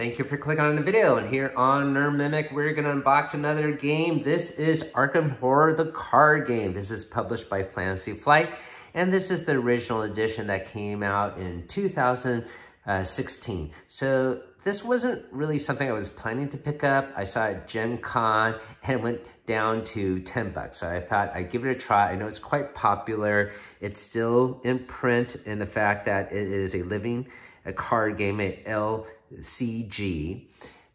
Thank you for clicking on the video. And here on Nerd Mimic, we're going to unbox another game. This is Arkham Horror, the card game. This is published by Fantasy Flight. And this is the original edition that came out in 2016. So this wasn't really something I was planning to pick up. I saw it at Gen Con and it went down to 10 bucks. So I thought I'd give it a try. I know it's quite popular. It's still in print in the fact that it is a living a card game at LCG.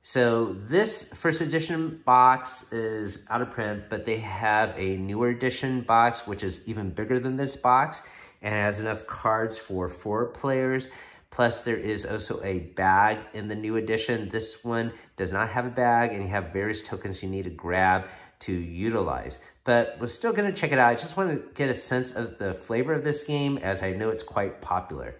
So this first edition box is out of print, but they have a newer edition box, which is even bigger than this box and has enough cards for four players. Plus there is also a bag in the new edition. This one does not have a bag and you have various tokens you need to grab to utilize. But we're still gonna check it out. I just wanna get a sense of the flavor of this game as I know it's quite popular.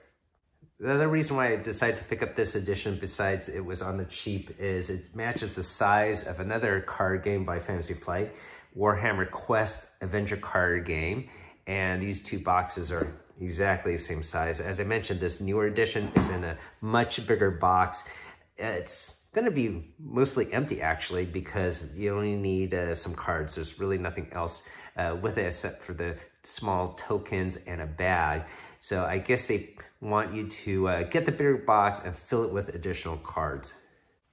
The other reason why I decided to pick up this edition, besides it was on the cheap, is it matches the size of another card game by Fantasy Flight, Warhammer Quest Adventure card game. And these two boxes are exactly the same size. As I mentioned, this newer edition is in a much bigger box. It's going to be mostly empty, actually, because you only need uh, some cards. There's really nothing else uh, with it except for the small tokens and a bag. So I guess they want you to uh, get the bigger box and fill it with additional cards.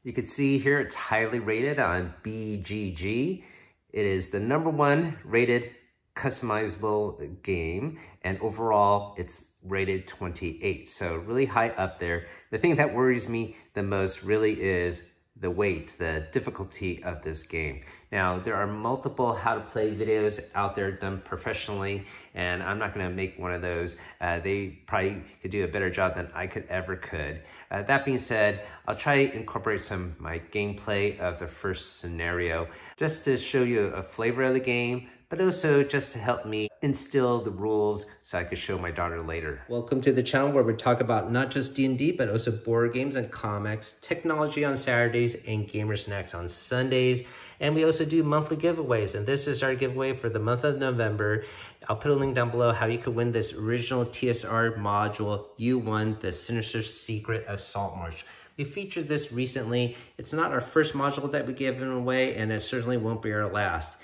You can see here it's highly rated on BGG. It is the number one rated customizable game and overall it's rated 28 so really high up there the thing that worries me the most really is the weight, the difficulty of this game. Now, there are multiple how to play videos out there done professionally, and I'm not gonna make one of those. Uh, they probably could do a better job than I could ever could. Uh, that being said, I'll try to incorporate some my gameplay of the first scenario just to show you a flavor of the game, but also just to help me instill the rules so I could show my daughter later. Welcome to the channel where we talk about not just D&D, but also board games and comics, technology on Saturdays, and gamer snacks on Sundays. And we also do monthly giveaways, and this is our giveaway for the month of November. I'll put a link down below how you could win this original TSR module. U1 the Sinister Secret of Saltmarsh. We featured this recently. It's not our first module that we gave away, and it certainly won't be our last.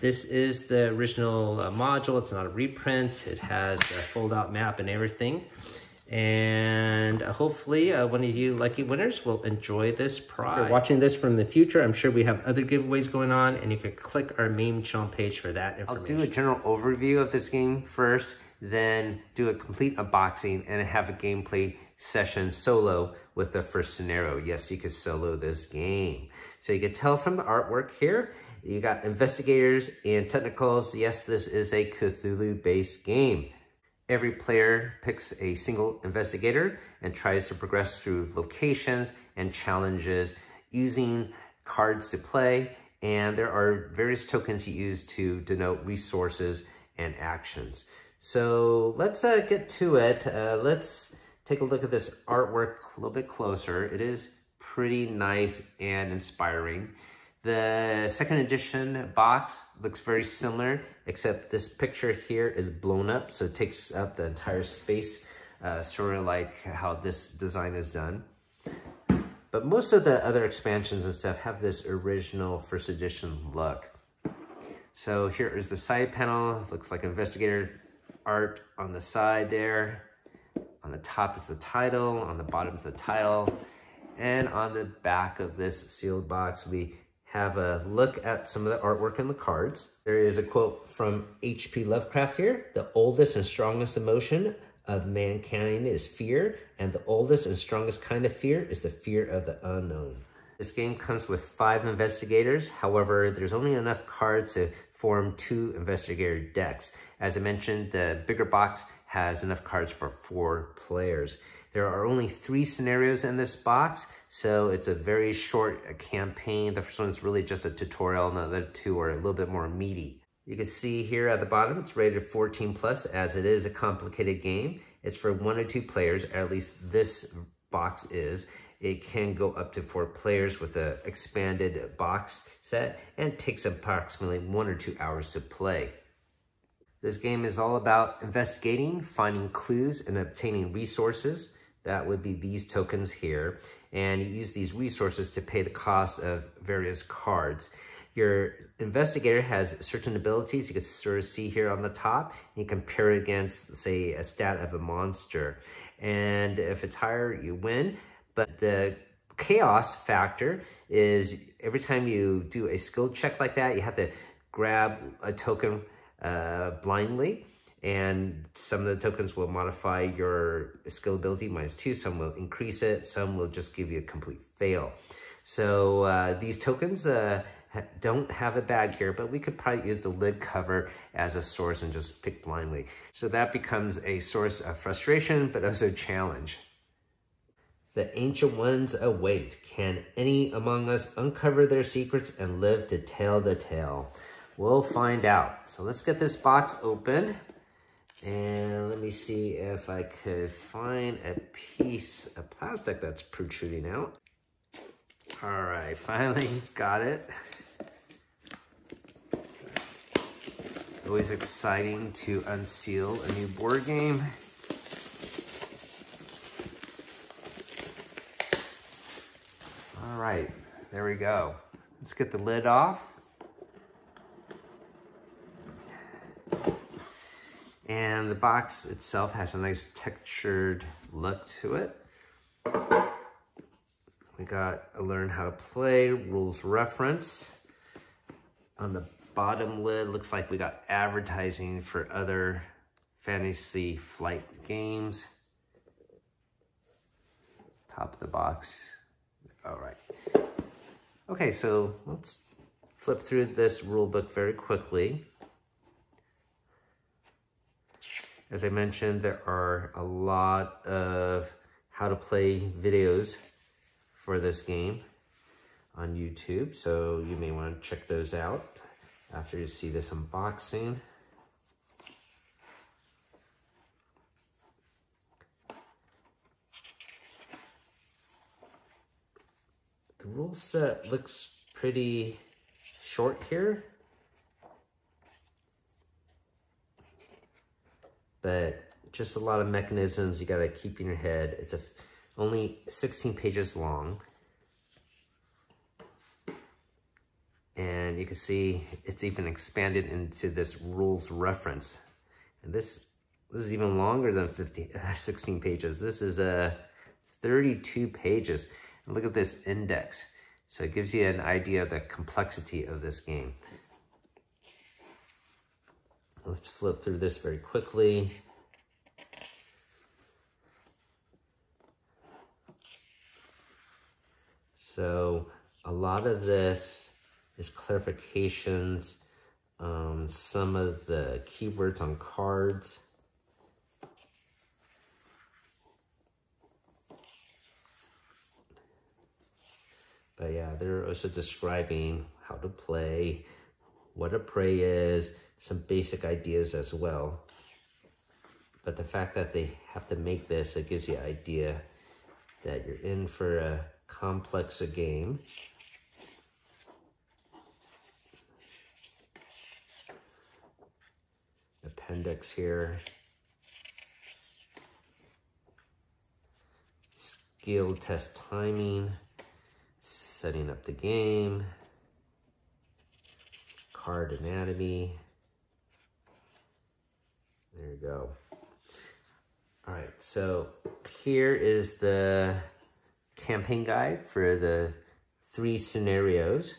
This is the original uh, module. It's not a reprint. It has a fold-out map and everything. And uh, hopefully uh, one of you lucky winners will enjoy this prize. If you're watching this from the future, I'm sure we have other giveaways going on and you can click our main channel page for that information. I'll do a general overview of this game first, then do a complete unboxing and have a gameplay session solo with the first scenario. Yes, you could solo this game. So you can tell from the artwork here, you got investigators and technicals. Yes, this is a Cthulhu-based game. Every player picks a single investigator and tries to progress through locations and challenges using cards to play. And there are various tokens you use to denote resources and actions. So let's uh, get to it. Uh, let's take a look at this artwork a little bit closer. It is pretty nice and inspiring. The second edition box looks very similar, except this picture here is blown up, so it takes up the entire space, uh, sort of like how this design is done. But most of the other expansions and stuff have this original first edition look. So here is the side panel. Looks like investigator art on the side there. On the top is the title, on the bottom is the title. And on the back of this sealed box, we have a look at some of the artwork in the cards. There is a quote from H.P. Lovecraft here. The oldest and strongest emotion of mankind is fear, and the oldest and strongest kind of fear is the fear of the unknown. This game comes with five investigators. However, there's only enough cards to form two investigator decks. As I mentioned, the bigger box has enough cards for four players. There are only three scenarios in this box, so it's a very short uh, campaign. The first one is really just a tutorial, and the other two are a little bit more meaty. You can see here at the bottom, it's rated 14 plus, as it is a complicated game. It's for one or two players, or at least this box is. It can go up to four players with an expanded box set and takes approximately one or two hours to play. This game is all about investigating, finding clues, and obtaining resources. That would be these tokens here. And you use these resources to pay the cost of various cards. Your investigator has certain abilities you can sort of see here on the top. You compare it against, say, a stat of a monster. And if it's higher, you win. But the chaos factor is every time you do a skill check like that, you have to grab a token uh, blindly and some of the tokens will modify your skill ability minus two, some will increase it, some will just give you a complete fail. So uh, these tokens uh, don't have a bag here, but we could probably use the lid cover as a source and just pick blindly. So that becomes a source of frustration, but also challenge. The ancient ones await. Can any among us uncover their secrets and live to tell the tale? We'll find out. So let's get this box open. And let me see if I could find a piece of plastic that's protruding out. All right, finally got it. Always exciting to unseal a new board game. All right, there we go. Let's get the lid off. And the box itself has a nice textured look to it. We got a learn how to play, rules reference. On the bottom lid, looks like we got advertising for other fantasy flight games. Top of the box. All right. Okay, so let's flip through this rule book very quickly. As I mentioned, there are a lot of how to play videos for this game on YouTube, so you may want to check those out after you see this unboxing. The rule set looks pretty short here. But just a lot of mechanisms you got to keep in your head. It's a, only 16 pages long. And you can see it's even expanded into this rules reference. And this, this is even longer than 50, uh, 16 pages. This is uh, 32 pages. And look at this index. So it gives you an idea of the complexity of this game. Let's flip through this very quickly. So a lot of this is clarifications, um, some of the keywords on cards. But yeah, they're also describing how to play, what a prey is, some basic ideas as well. But the fact that they have to make this, it gives you an idea that you're in for a complex a game. Appendix here. Skill test timing, setting up the game, card anatomy, there you go. All right, so here is the campaign guide for the three scenarios.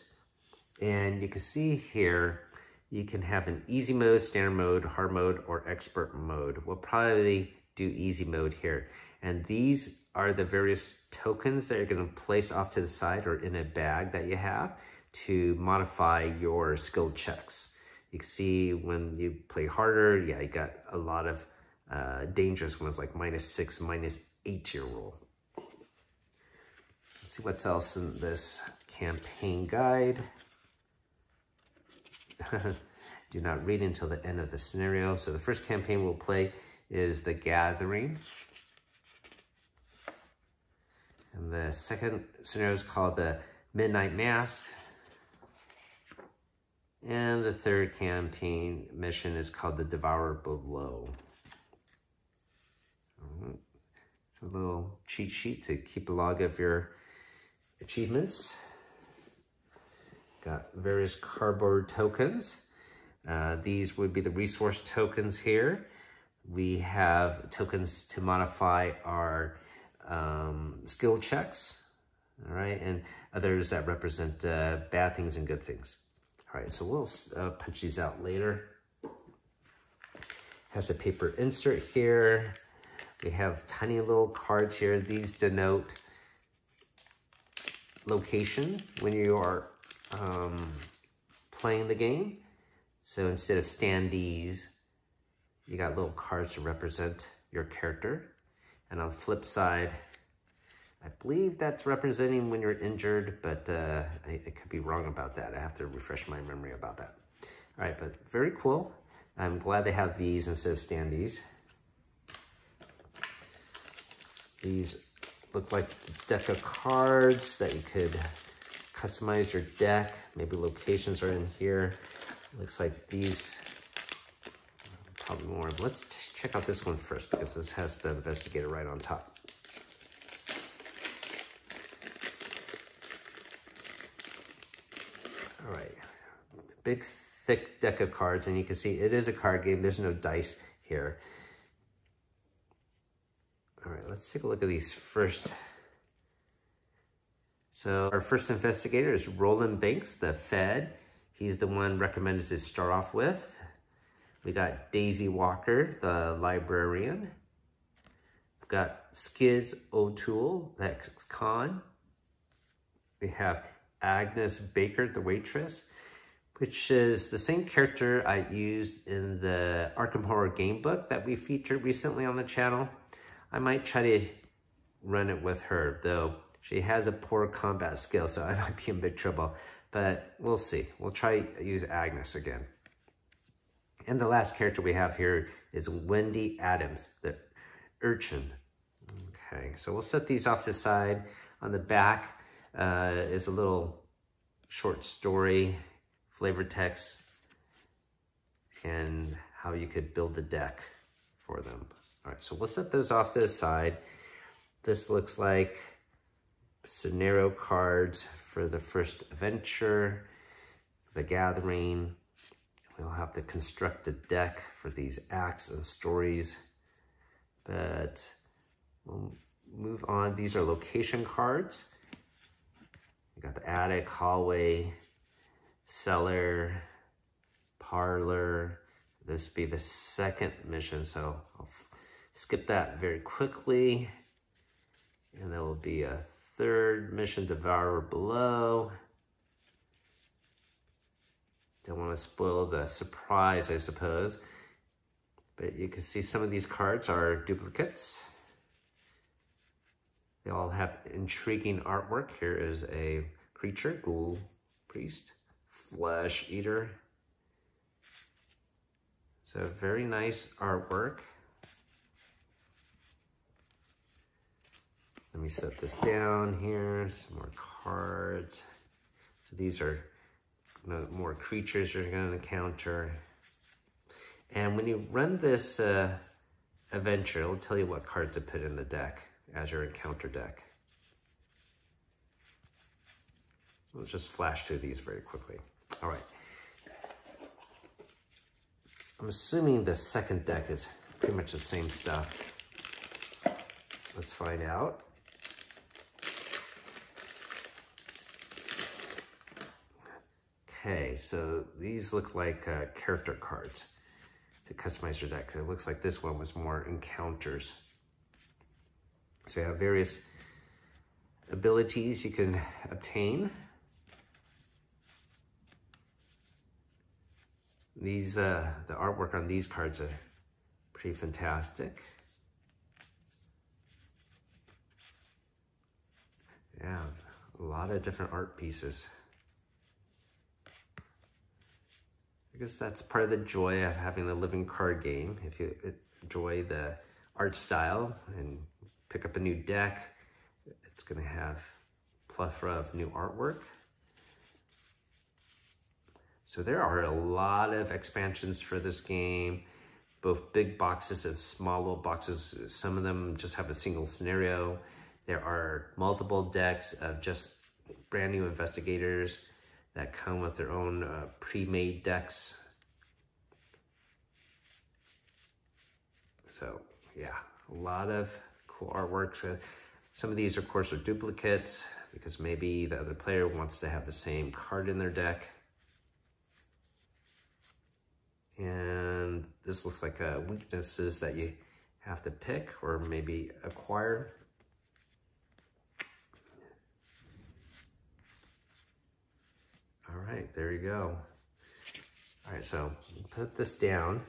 And you can see here, you can have an easy mode, standard mode, hard mode, or expert mode. We'll probably do easy mode here. And these are the various tokens that you're gonna place off to the side or in a bag that you have to modify your skill checks. You can see when you play harder, yeah, you got a lot of uh, dangerous ones like minus six, minus eight year rule. Let's see what's else in this campaign guide. Do not read until the end of the scenario. So the first campaign we'll play is The Gathering. And the second scenario is called The Midnight Mask. And the third campaign mission is called The Devourer Below. It's a little cheat sheet to keep a log of your achievements. Got various cardboard tokens. Uh, these would be the resource tokens here. We have tokens to modify our um, skill checks, all right, and others that represent uh, bad things and good things. All right, so we'll uh, punch these out later. Has a paper insert here. We have tiny little cards here. These denote location when you are um, playing the game. So instead of standees, you got little cards to represent your character. And on the flip side, I believe that's representing when you're injured, but uh, I, I, could be wrong about that. I have to refresh my memory about that. All right, but very cool. I'm glad they have these instead of standees. These look like deck of cards that you could customize your deck. Maybe locations are in here. Looks like these, probably more. Let's check out this one first because this has the investigator right on top. All right, big thick deck of cards and you can see it is a card game. There's no dice here. All right, let's take a look at these first. So our first investigator is Roland Banks, the Fed. He's the one recommended to start off with. We got Daisy Walker, the librarian. We've got Skids O'Toole, the ex-con. We have Agnes Baker, the waitress, which is the same character I used in the Arkham Horror game book that we featured recently on the channel. I might try to run it with her, though she has a poor combat skill, so I might be in big trouble. But we'll see. We'll try to use Agnes again. And the last character we have here is Wendy Adams, the urchin. Okay, so we'll set these off to the side. On the back uh, is a little short story, flavor text, and how you could build the deck for them. All right, so we'll set those off to the side. This looks like scenario cards for the first adventure, the gathering. We'll have to construct a deck for these acts and stories, but we'll move on. These are location cards. You got the attic, hallway, cellar, parlor. This be the second mission, so I'll skip that very quickly. And there will be a third mission devourer below. Don't want to spoil the surprise, I suppose. But you can see some of these cards are duplicates. They all have intriguing artwork. Here is a creature, ghoul priest, flesh eater. So very nice artwork. Let me set this down here, some more cards. So these are more creatures you're gonna encounter. And when you run this uh, adventure, it'll tell you what cards to put in the deck your encounter deck. Let's just flash through these very quickly. All right. I'm assuming the second deck is pretty much the same stuff. Let's find out. Okay, so these look like uh, character cards to customize your deck. It looks like this one was more encounters. So you have various abilities you can obtain. These, uh, the artwork on these cards are pretty fantastic. Yeah, a lot of different art pieces. I guess that's part of the joy of having a living card game. If you enjoy the art style and pick up a new deck, it's gonna have plethora of new artwork. So there are a lot of expansions for this game. both big boxes and small little boxes. Some of them just have a single scenario. There are multiple decks of just brand new investigators that come with their own uh, pre-made decks. So yeah, a lot of cool artwork. Some of these, of course, are duplicates because maybe the other player wants to have the same card in their deck. And this looks like uh, weaknesses that you have to pick or maybe acquire. All right, there you go. All right, so put this down.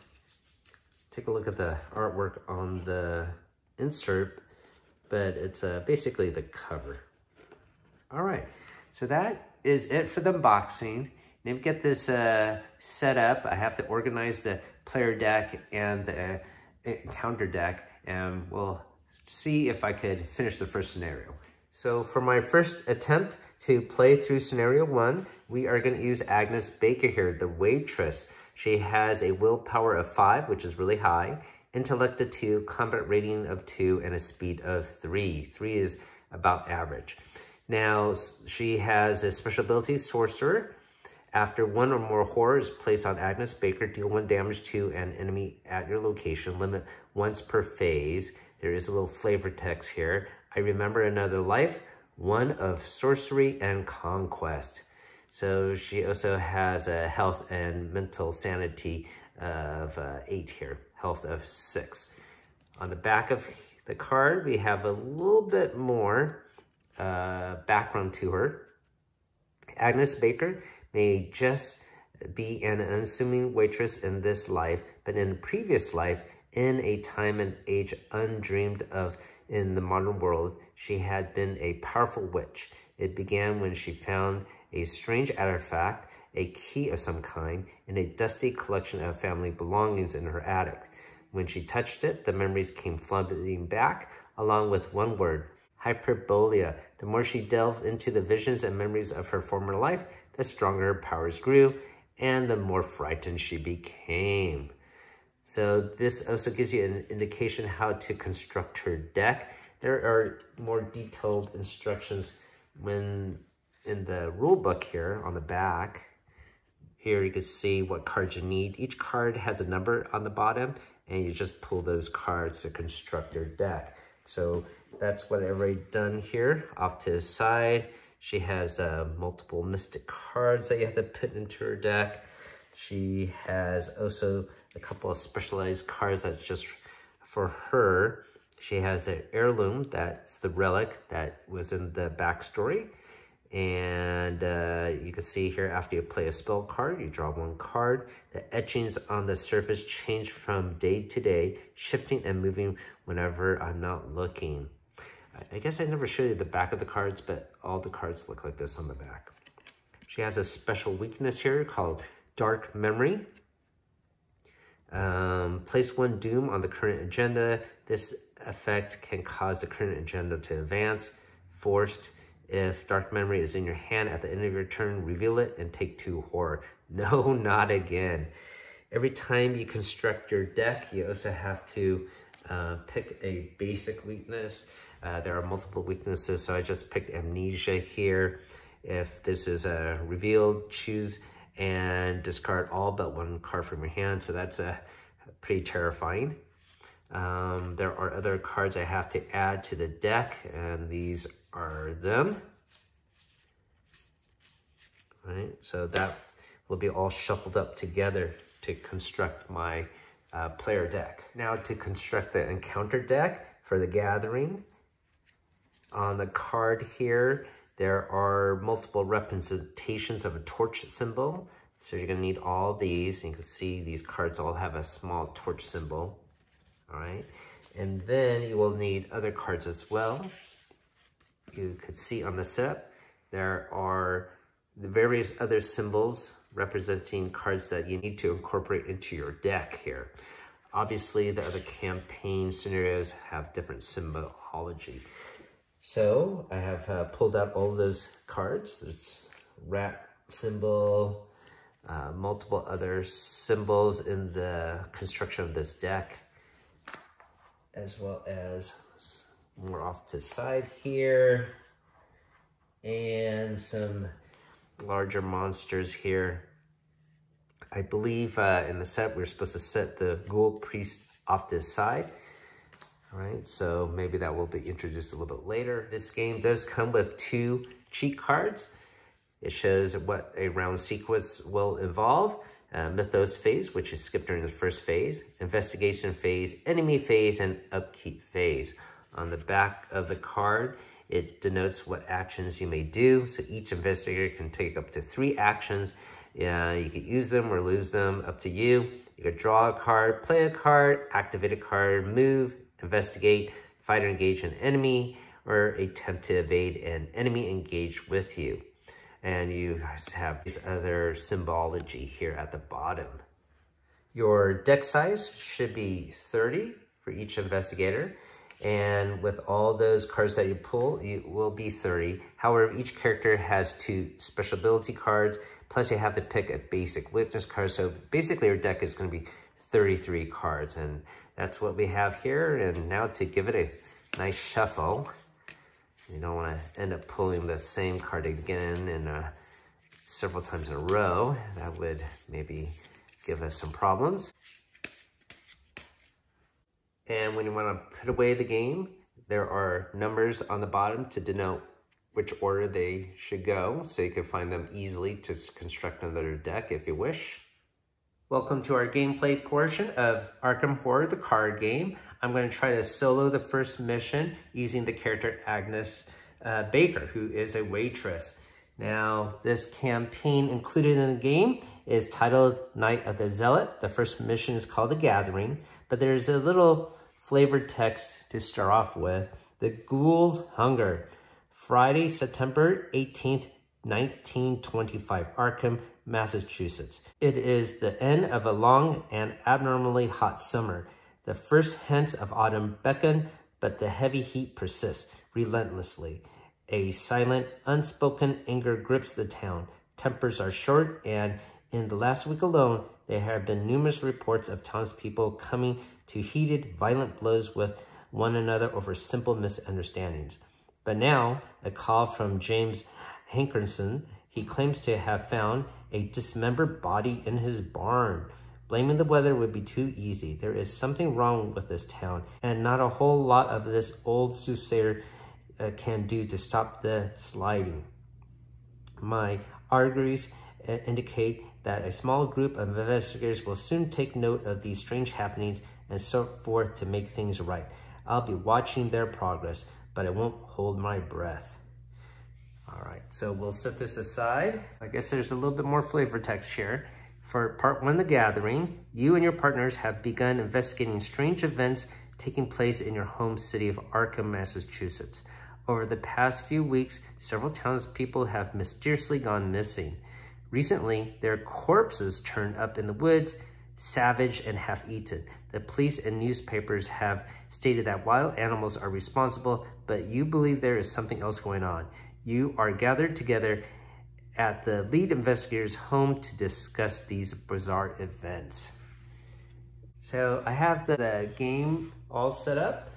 Take a look at the artwork on the insert, but it's uh, basically the cover. All right, so that is it for the unboxing. Now to get this uh, set up, I have to organize the player deck and the uh, counter deck, and we'll see if I could finish the first scenario. So for my first attempt to play through scenario one, we are going to use Agnes Baker here, the waitress. She has a willpower of five, which is really high, intellect of two, combat rating of two, and a speed of three. Three is about average. Now, she has a special ability, Sorcerer. After one or more horrors placed on Agnes Baker, deal one damage to an enemy at your location, limit once per phase. There is a little flavor text here. I remember another life, one of sorcery and conquest. So she also has a health and mental sanity of uh, eight here, health of six. On the back of the card, we have a little bit more uh, background to her. Agnes Baker may just be an unassuming waitress in this life, but in previous life, in a time and age undreamed of in the modern world, she had been a powerful witch. It began when she found a strange artifact, a key of some kind, in a dusty collection of family belongings in her attic. When she touched it, the memories came flooding back, along with one word, Hyperborea. The more she delved into the visions and memories of her former life, the stronger her powers grew, and the more frightened she became. So this also gives you an indication how to construct her deck. There are more detailed instructions when in the rule book here on the back. Here you can see what cards you need. Each card has a number on the bottom and you just pull those cards to construct your deck. So that's what I've already done here. Off to the side, she has uh, multiple mystic cards that you have to put into her deck. She has also a couple of specialized cards that's just for her. She has the heirloom, that's the relic that was in the backstory. And uh, you can see here after you play a spell card, you draw one card. The etchings on the surface change from day to day, shifting and moving whenever I'm not looking. I guess I never showed you the back of the cards, but all the cards look like this on the back. She has a special weakness here called Dark Memory. Um, place one doom on the current agenda. This effect can cause the current agenda to advance. Forced if Dark Memory is in your hand at the end of your turn, reveal it and take two horror. No, not again. Every time you construct your deck, you also have to uh, pick a basic weakness. Uh, there are multiple weaknesses, so I just picked Amnesia here. If this is uh, revealed, choose and discard all but one card from your hand. So that's a pretty terrifying. Um, there are other cards I have to add to the deck, and these are them. Right, so that will be all shuffled up together to construct my uh, player deck. Now to construct the encounter deck for the gathering. On the card here, there are multiple representations of a torch symbol. So you're gonna need all these. You can see these cards all have a small torch symbol. All right. And then you will need other cards as well you could see on the set, there are the various other symbols representing cards that you need to incorporate into your deck here. Obviously, the other campaign scenarios have different symbology. So I have uh, pulled out all those cards. There's rat symbol, uh, multiple other symbols in the construction of this deck, as well as more off to side here, and some larger monsters here. I believe uh, in the set, we are supposed to set the Ghoul Priest off this side. All right, so maybe that will be introduced a little bit later. This game does come with two cheat cards. It shows what a round sequence will involve. Uh, mythos phase, which is skipped during the first phase, investigation phase, enemy phase, and upkeep phase. On the back of the card, it denotes what actions you may do. So each investigator can take up to three actions. Yeah, you could use them or lose them, up to you. You could draw a card, play a card, activate a card, move, investigate, fight or engage an enemy, or attempt to evade an enemy engaged with you. And you have this other symbology here at the bottom. Your deck size should be 30 for each investigator. And with all those cards that you pull, you will be 30. However, each character has two special ability cards, plus you have to pick a basic weakness card. So basically your deck is gonna be 33 cards. And that's what we have here. And now to give it a nice shuffle, you don't wanna end up pulling the same card again and uh, several times in a row. That would maybe give us some problems. And when you want to put away the game, there are numbers on the bottom to denote which order they should go, so you can find them easily to construct another deck if you wish. Welcome to our gameplay portion of Arkham Horror, the card game. I'm going to try to solo the first mission using the character Agnes uh, Baker, who is a waitress. Now, this campaign included in the game is titled Night of the Zealot. The first mission is called The Gathering, but there's a little flavored text to start off with. The Ghoul's Hunger. Friday, September 18th, 1925, Arkham, Massachusetts. It is the end of a long and abnormally hot summer. The first hints of autumn beckon, but the heavy heat persists relentlessly. A silent, unspoken anger grips the town. Tempers are short, and in the last week alone, there have been numerous reports of townspeople coming to heated, violent blows with one another over simple misunderstandings. But now, a call from James Hankerson, he claims to have found a dismembered body in his barn. Blaming the weather would be too easy. There is something wrong with this town, and not a whole lot of this old soothsayer uh, can do to stop the sliding. My auguries uh, indicate that a small group of investigators will soon take note of these strange happenings and so forth to make things right. I'll be watching their progress, but I won't hold my breath. All right, so we'll set this aside. I guess there's a little bit more flavor text here. For part one, The Gathering, you and your partners have begun investigating strange events taking place in your home city of Arkham, Massachusetts. Over the past few weeks, several townspeople have mysteriously gone missing. Recently, their corpses turned up in the woods, savage and half-eaten. The police and newspapers have stated that wild animals are responsible, but you believe there is something else going on. You are gathered together at the lead investigator's home to discuss these bizarre events. So I have the, the game all set up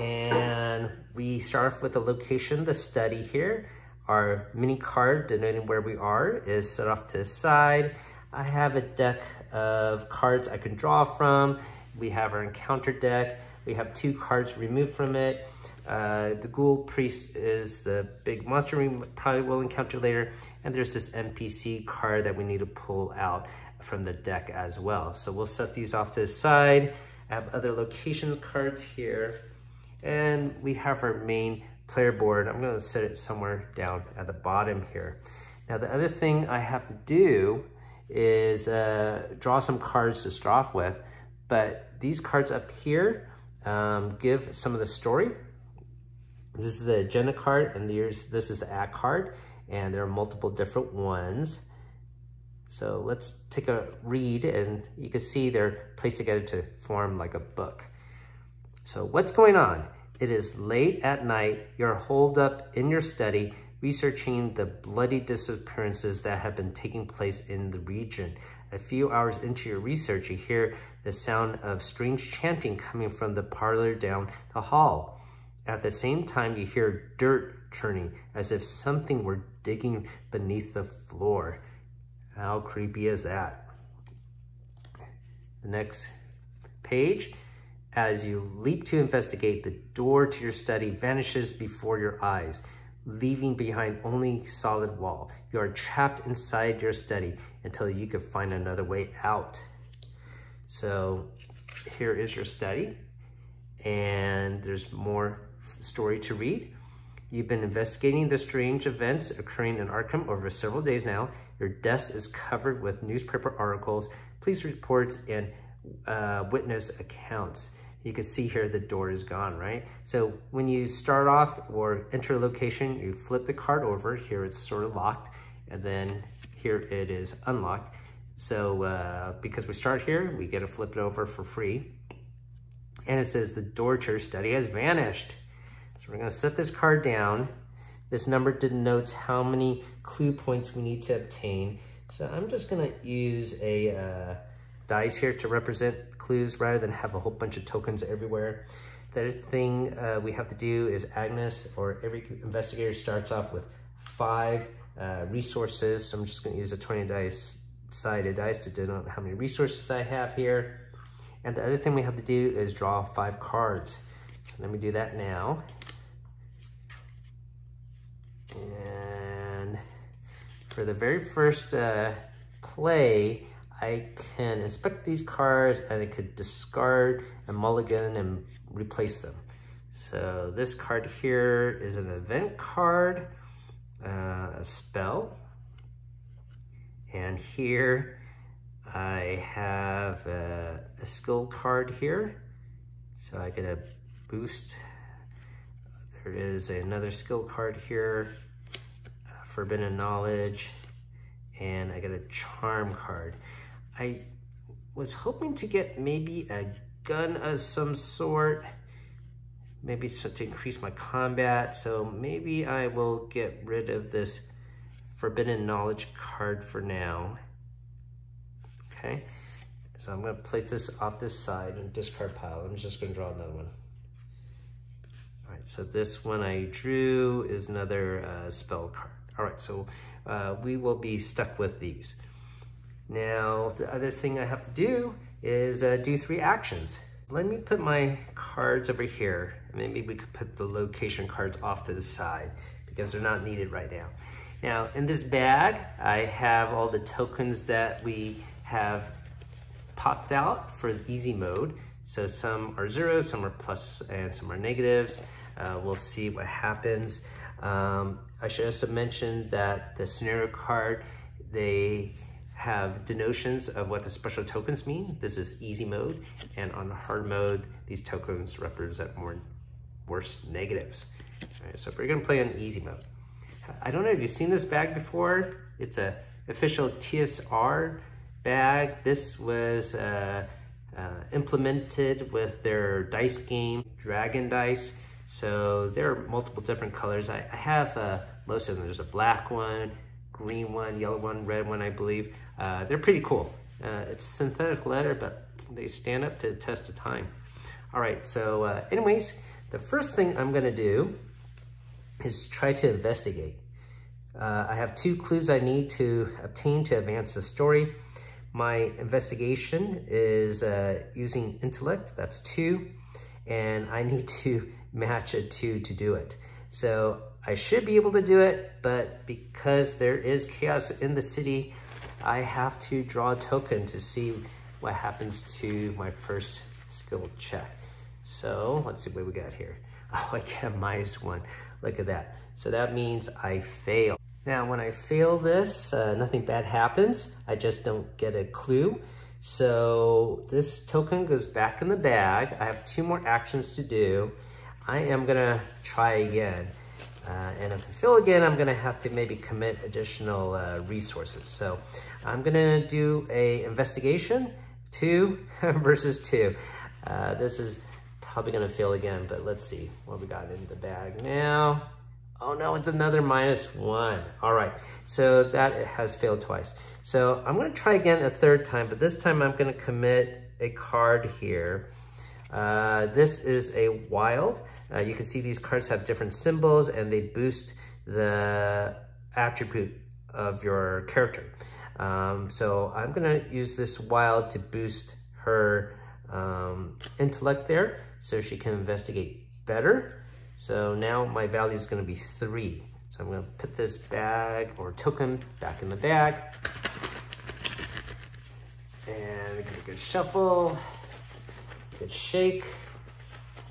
and we start off with the location, the study here. Our mini card denoting where we are is set off to the side. I have a deck of cards I can draw from. We have our encounter deck. We have two cards removed from it. Uh, the Ghoul Priest is the big monster we probably will encounter later. And there's this NPC card that we need to pull out from the deck as well. So we'll set these off to the side. I have other locations cards here. And we have our main player board. I'm gonna set it somewhere down at the bottom here. Now the other thing I have to do is uh, draw some cards to start off with, but these cards up here um, give some of the story. This is the agenda card and there's, this is the act card and there are multiple different ones. So let's take a read and you can see they're placed together to form like a book. So what's going on? It is late at night, you're holed up in your study, researching the bloody disappearances that have been taking place in the region. A few hours into your research, you hear the sound of strange chanting coming from the parlor down the hall. At the same time, you hear dirt churning as if something were digging beneath the floor. How creepy is that? The next page, as you leap to investigate, the door to your study vanishes before your eyes, leaving behind only solid wall. You are trapped inside your study until you can find another way out. So here is your study, and there's more story to read. You've been investigating the strange events occurring in Arkham over several days now. Your desk is covered with newspaper articles, police reports, and uh, witness accounts. You can see here the door is gone, right? So when you start off or enter a location, you flip the card over. Here it's sort of locked, and then here it is unlocked. So uh, because we start here, we get to flip it over for free. And it says the door to your study has vanished. So we're gonna set this card down. This number denotes how many clue points we need to obtain. So I'm just gonna use a uh, dice here to represent clues rather than have a whole bunch of tokens everywhere. The other thing uh, we have to do is Agnes or every investigator starts off with five uh, resources. So I'm just gonna use a 20 dice sided dice to denote how many resources I have here. And the other thing we have to do is draw five cards. Let me do that now. And for the very first uh, play, I can inspect these cards and I could discard a mulligan and replace them. So this card here is an event card, uh, a spell. And here I have a, a skill card here. So I get a boost there is another skill card here, uh, Forbidden Knowledge, and I got a Charm card. I was hoping to get maybe a gun of some sort, maybe to increase my combat, so maybe I will get rid of this Forbidden Knowledge card for now. Okay, so I'm gonna place this off this side and discard pile. I'm just gonna draw another one. All right, so this one I drew is another uh, spell card. All right, so uh, we will be stuck with these. Now, the other thing I have to do is uh, do three actions. Let me put my cards over here. Maybe we could put the location cards off to the side because they're not needed right now. Now, in this bag, I have all the tokens that we have popped out for easy mode. So some are zeros, some are plus, and some are negatives. Uh, we'll see what happens. Um, I should also mention that the scenario card, they have denotions of what the special tokens mean. This is easy mode, and on hard mode, these tokens represent more worse negatives. All right, so we're gonna play on easy mode. I don't know if you've seen this bag before. It's a official TSR bag. This was uh, uh, implemented with their dice game, Dragon Dice. So there are multiple different colors. I, I have uh, most of them. There's a black one, green one, yellow one, red one, I believe. Uh, they're pretty cool. Uh, it's synthetic leather, but they stand up to the test of time. All right, so uh, anyways, the first thing I'm gonna do is try to investigate. Uh, I have two clues I need to obtain to advance the story. My investigation is uh, using intellect, that's two, and I need to match a two to do it. So I should be able to do it, but because there is chaos in the city, I have to draw a token to see what happens to my first skill check. So let's see what we got here. Oh, I get a minus one. Look at that. So that means I fail. Now, when I fail this, uh, nothing bad happens. I just don't get a clue. So this token goes back in the bag. I have two more actions to do. I am gonna try again. Uh, and if I fail again, I'm gonna have to maybe commit additional uh, resources. So I'm gonna do a investigation, two versus two. Uh, this is probably gonna fail again, but let's see what we got in the bag now. Oh no, it's another minus one. All right, so that has failed twice. So I'm gonna try again a third time, but this time I'm gonna commit a card here. Uh, this is a wild. Uh, you can see these cards have different symbols and they boost the attribute of your character. Um, so I'm gonna use this wild to boost her um, intellect there so she can investigate better. So now my value is gonna be three. So I'm gonna put this bag or token back in the bag. And get a good shuffle, good shake.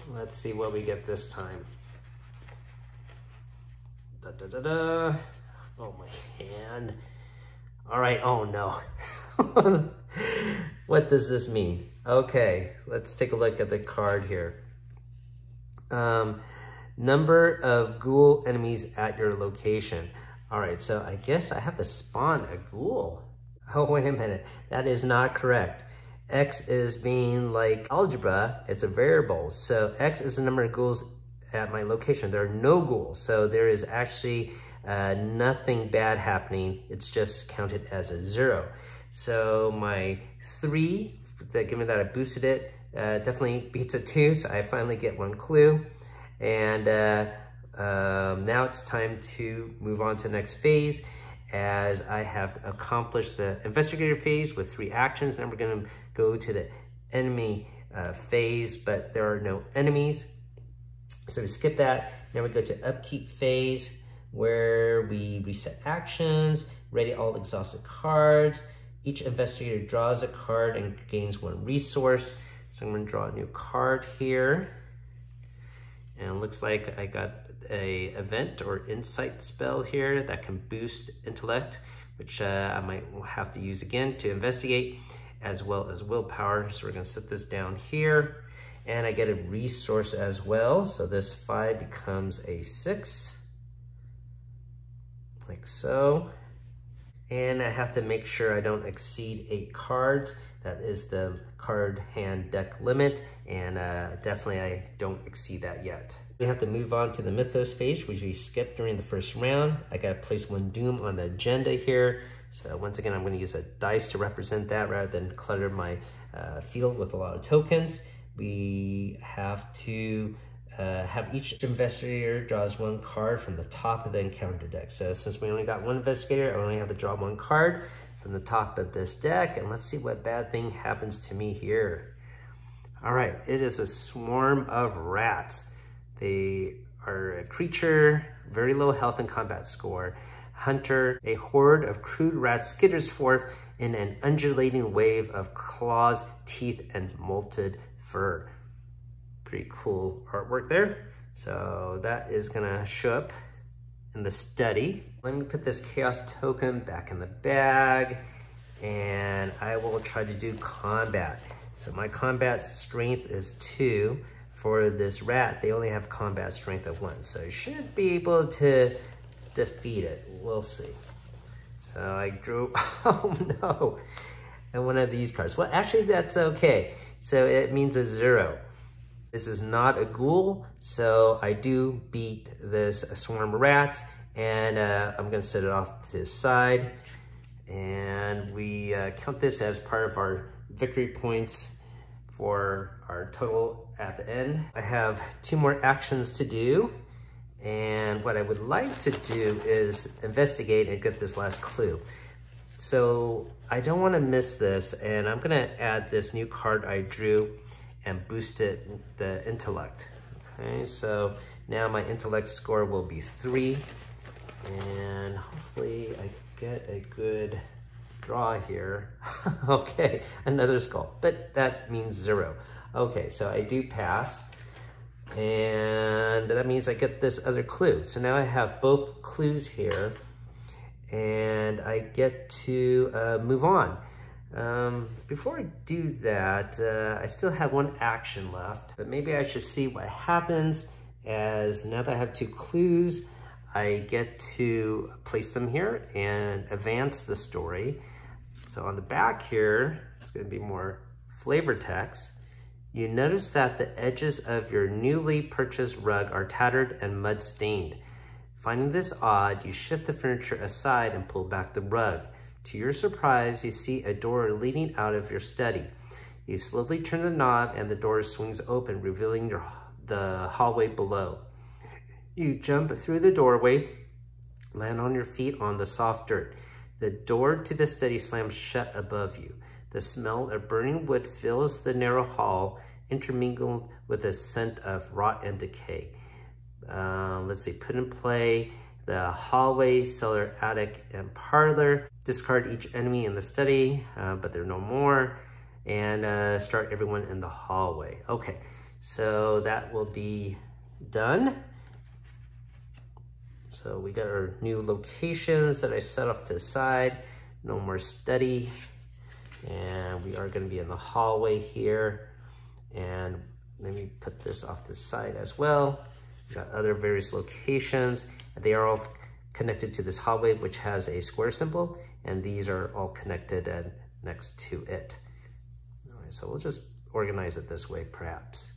Let's see what we get this time. Da da da da. Oh my hand. All right, oh no. what does this mean? Okay, let's take a look at the card here. Um, number of ghoul enemies at your location. All right, so I guess I have to spawn a ghoul. Oh, wait a minute. That is not correct. X is being like algebra, it's a variable. So X is the number of ghouls at my location. There are no ghouls. So there is actually uh, nothing bad happening. It's just counted as a zero. So my three, that, given that I boosted it, uh, definitely beats a two. So I finally get one clue. And uh, um, now it's time to move on to the next phase as I have accomplished the investigator phase with three actions. And we're gonna go to the enemy uh, phase, but there are no enemies. So we skip that. Now we go to upkeep phase where we reset actions, ready all exhausted cards. Each investigator draws a card and gains one resource. So I'm gonna draw a new card here. And looks like I got a event or insight spell here that can boost intellect, which uh, I might have to use again to investigate, as well as willpower. So we're gonna set this down here. And I get a resource as well. So this five becomes a six, like so. And I have to make sure I don't exceed eight cards. That is the card hand deck limit. And uh, definitely I don't exceed that yet. We have to move on to the Mythos phase, which we skipped during the first round. I gotta place one Doom on the agenda here. So once again, I'm gonna use a dice to represent that rather than clutter my uh, field with a lot of tokens. We have to uh, have each investigator draws one card from the top of the encounter deck. So since we only got one investigator, I only have to draw one card from the top of this deck. And let's see what bad thing happens to me here. All right, it is a swarm of rats. They are a creature, very low health and combat score. Hunter, a horde of crude rats skitters forth in an undulating wave of claws, teeth, and molted fur. Pretty cool artwork there. So that is gonna show up in the study. Let me put this chaos token back in the bag and I will try to do combat. So my combat strength is two for this rat, they only have combat strength of one. So should be able to defeat it. We'll see. So I drew, oh no, and one of these cards. Well, actually that's okay. So it means a zero. This is not a ghoul, so I do beat this swarm of rats, and uh, I'm gonna set it off to the side. And we uh, count this as part of our victory points for our total at the end. I have two more actions to do. And what I would like to do is investigate and get this last clue. So I don't wanna miss this and I'm gonna add this new card I drew and boost it, the intellect. Okay, so now my intellect score will be three and hopefully I get a good draw here. okay, another skull, but that means zero. Okay, so I do pass. And that means I get this other clue. So now I have both clues here and I get to uh, move on. Um, before I do that, uh, I still have one action left, but maybe I should see what happens as now that I have two clues, I get to place them here and advance the story. So on the back here, it's gonna be more flavor text. You notice that the edges of your newly purchased rug are tattered and mud stained. Finding this odd, you shift the furniture aside and pull back the rug. To your surprise, you see a door leading out of your study. You slowly turn the knob and the door swings open, revealing your, the hallway below. You jump through the doorway, land on your feet on the soft dirt. The door to the study slams shut above you. The smell of burning wood fills the narrow hall, intermingled with the scent of rot and decay. Uh, let's see, put in play the hallway, cellar, attic, and parlor. Discard each enemy in the study, uh, but there are no more. And uh, start everyone in the hallway. Okay, so that will be done. So we got our new locations that I set off to the side. No more study. And we are gonna be in the hallway here. And let me put this off the side as well. We've got other various locations. They are all connected to this hallway, which has a square symbol, and these are all connected and next to it. All right, so we'll just organize it this way, perhaps.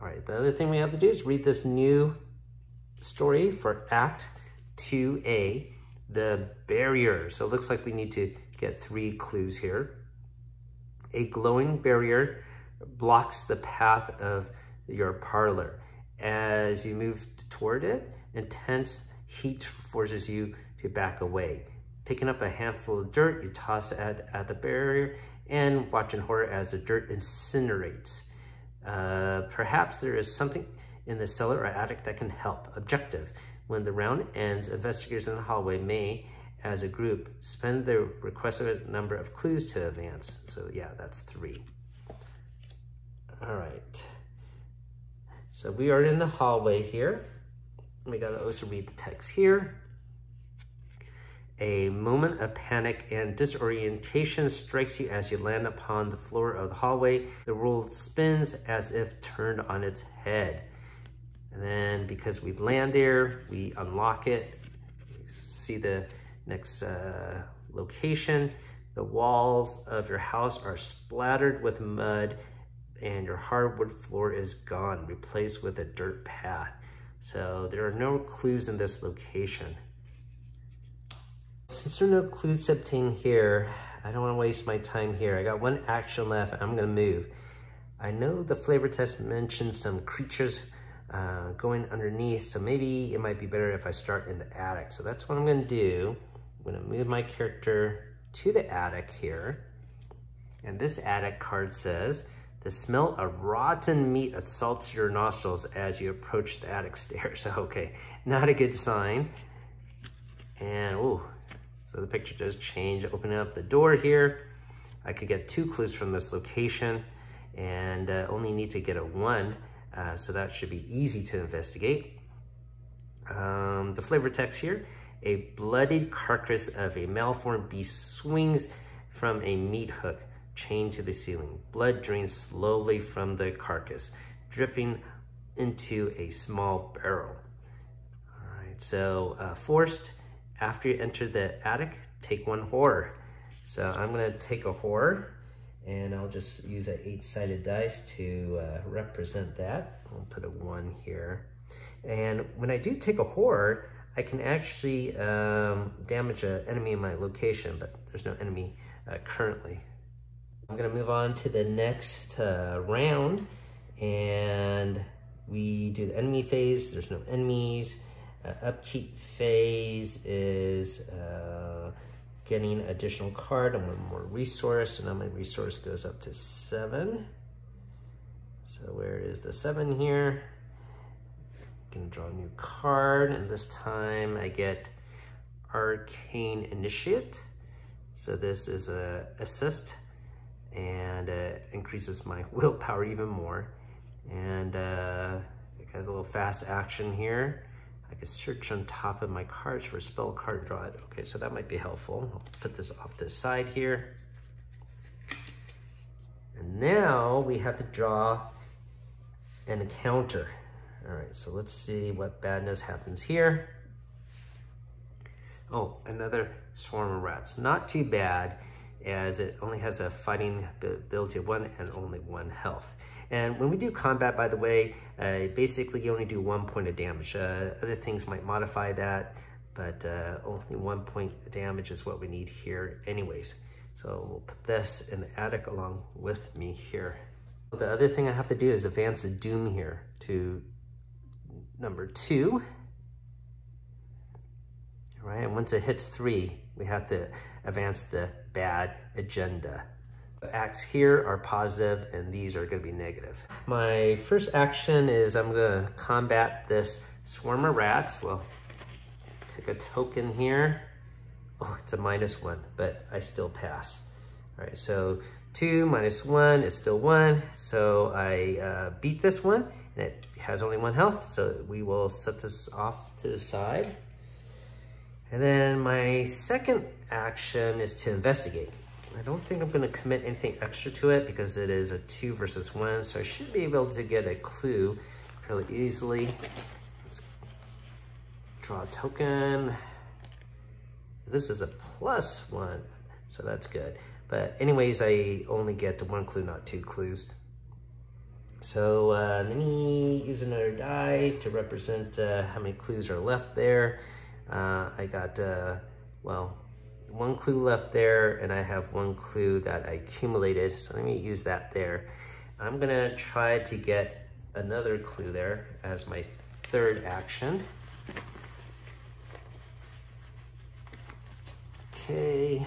All right, the other thing we have to do is read this new story for Act 2A, The Barrier. So it looks like we need to get three clues here. A glowing barrier blocks the path of your parlor. As you move toward it, intense heat forces you to back away. Picking up a handful of dirt, you toss it at, the barrier and watch in horror as the dirt incinerates. Uh, perhaps there is something in the cellar or attic that can help. Objective. When the round ends, investigators in the hallway may, as a group, spend the requested number of clues to advance. So yeah, that's three. All right. So we are in the hallway here. We gotta also read the text here. A moment of panic and disorientation strikes you as you land upon the floor of the hallway. The world spins as if turned on its head. And then because we land there, we unlock it. See the next uh, location. The walls of your house are splattered with mud and your hardwood floor is gone, replaced with a dirt path. So there are no clues in this location. Since there are no clues to obtain here, I don't wanna waste my time here. I got one action left, I'm gonna move. I know the flavor test mentioned some creatures uh, going underneath, so maybe it might be better if I start in the attic. So that's what I'm gonna do. I'm gonna move my character to the attic here. And this attic card says, the smell of rotten meat assaults your nostrils as you approach the attic stairs. Okay, not a good sign. And, oh, so the picture does change. Opening up the door here, I could get two clues from this location and uh, only need to get a one. Uh, so that should be easy to investigate. Um, the flavor text here, a bloodied carcass of a malformed beast swings from a meat hook chained to the ceiling. Blood drains slowly from the carcass, dripping into a small barrel. All right, so uh, forced, after you enter the attic, take one horror. So I'm gonna take a horror and I'll just use an eight-sided dice to uh, represent that. I'll put a one here. And when I do take a horror, I can actually um, damage an enemy in my location, but there's no enemy uh, currently. I'm gonna move on to the next uh, round and we do the enemy phase. There's no enemies. Uh, upkeep phase is uh, getting additional card and one more resource. So now my resource goes up to seven. So where is the seven here? Gonna draw a new card and this time I get Arcane Initiate. So this is a assist and uh, increases my willpower even more. And uh, I got a little fast action here. I can search on top of my cards for a spell card draw. it. Okay, so that might be helpful. I'll put this off the side here. And now we have to draw an encounter. All right, so let's see what badness happens here. Oh, another swarm of rats. Not too bad as it only has a fighting ability of one and only one health. And when we do combat, by the way, uh, basically you only do one point of damage. Uh, other things might modify that, but uh, only one point damage is what we need here anyways. So we'll put this in the attic along with me here. The other thing I have to do is advance the Doom here to number two. All right, and once it hits three, we have to advance the bad agenda. The acts here are positive and these are gonna be negative. My first action is I'm gonna combat this swarm of rats. Well, pick a token here. Oh, it's a minus one, but I still pass. All right, so two minus one is still one. So I uh, beat this one and it has only one health. So we will set this off to the side. And then my second action is to investigate. I don't think I'm gonna commit anything extra to it because it is a two versus one. So I should be able to get a clue fairly easily. Let's draw a token. This is a plus one, so that's good. But anyways, I only get one clue, not two clues. So uh, let me use another die to represent uh, how many clues are left there. Uh, I got, uh, well, one clue left there and I have one clue that I accumulated. So let me use that there. I'm gonna try to get another clue there as my third action. Okay,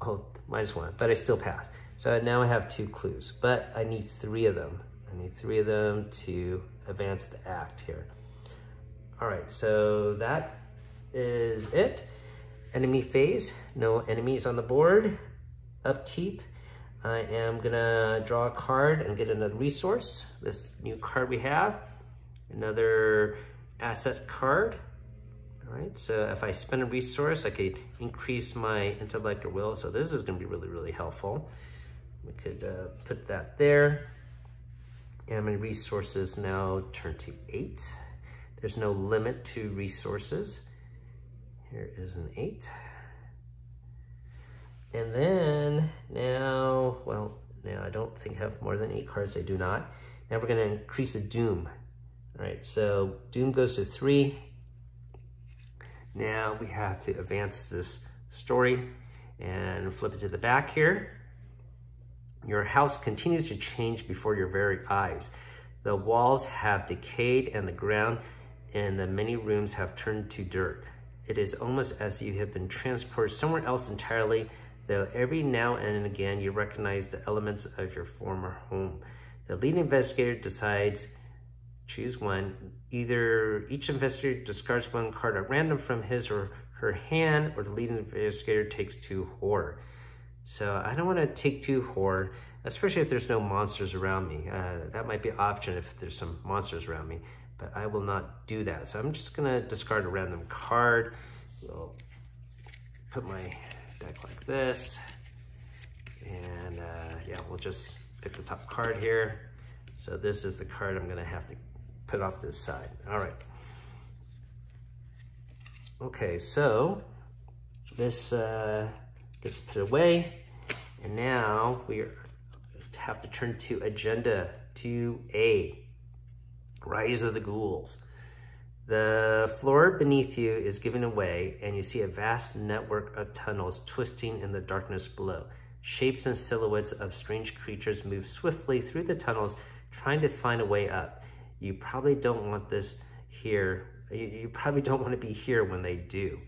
oh, minus one, but I still pass. So now I have two clues, but I need three of them. I need three of them to advance the act here. All right, so that is it. Enemy phase, no enemies on the board. Upkeep, I am gonna draw a card and get another resource. This new card we have, another asset card. All right, so if I spend a resource, I could increase my intellect or will. So this is gonna be really, really helpful. We could uh, put that there. And my resources now turn to eight. There's no limit to resources. Here is an eight. And then now, well, now I don't think I have more than eight cards. I do not. Now we're gonna increase the Doom. All right, so Doom goes to three. Now we have to advance this story and flip it to the back here. Your house continues to change before your very eyes. The walls have decayed and the ground and the many rooms have turned to dirt. It is almost as if you have been transported somewhere else entirely, though every now and again you recognize the elements of your former home. The lead investigator decides, choose one. Either each investigator discards one card at random from his or her hand, or the lead investigator takes two horror. So I don't want to take too hard, especially if there's no monsters around me. Uh, that might be an option if there's some monsters around me but I will not do that. So I'm just gonna discard a random card. We'll put my deck like this. And uh, yeah, we'll just pick the top card here. So this is the card I'm gonna have to put off to the side. All right. Okay, so this uh, gets put away. And now we have to turn to agenda 2A. Rise of the Ghouls. The floor beneath you is giving away, and you see a vast network of tunnels twisting in the darkness below. Shapes and silhouettes of strange creatures move swiftly through the tunnels, trying to find a way up. You probably don't want this here. You, you probably don't want to be here when they do.